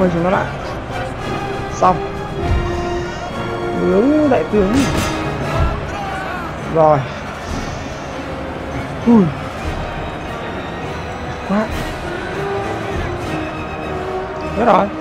Quay chúng nó lại. Xong. Hướng đại tướng. Rồi. Ui. Quá. Hết rồi.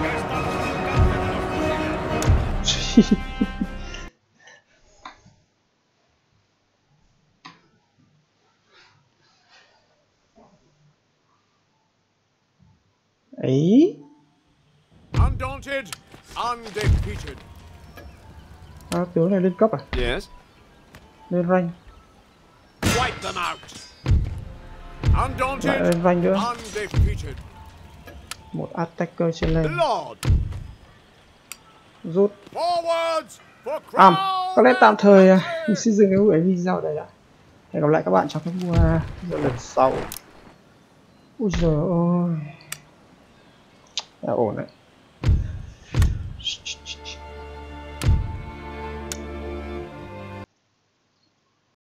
Rank Wipe them out. lại Undaunted. lên rank nữa. Undefeated. một attacker trên Lord. rút. Forwards for à, có lẽ tạm thời à, mình xin dừng cái buổi video đây đã. Hẹn gặp lại các bạn trong các video lần sau. Ui giời ơi. Đã ổn đấy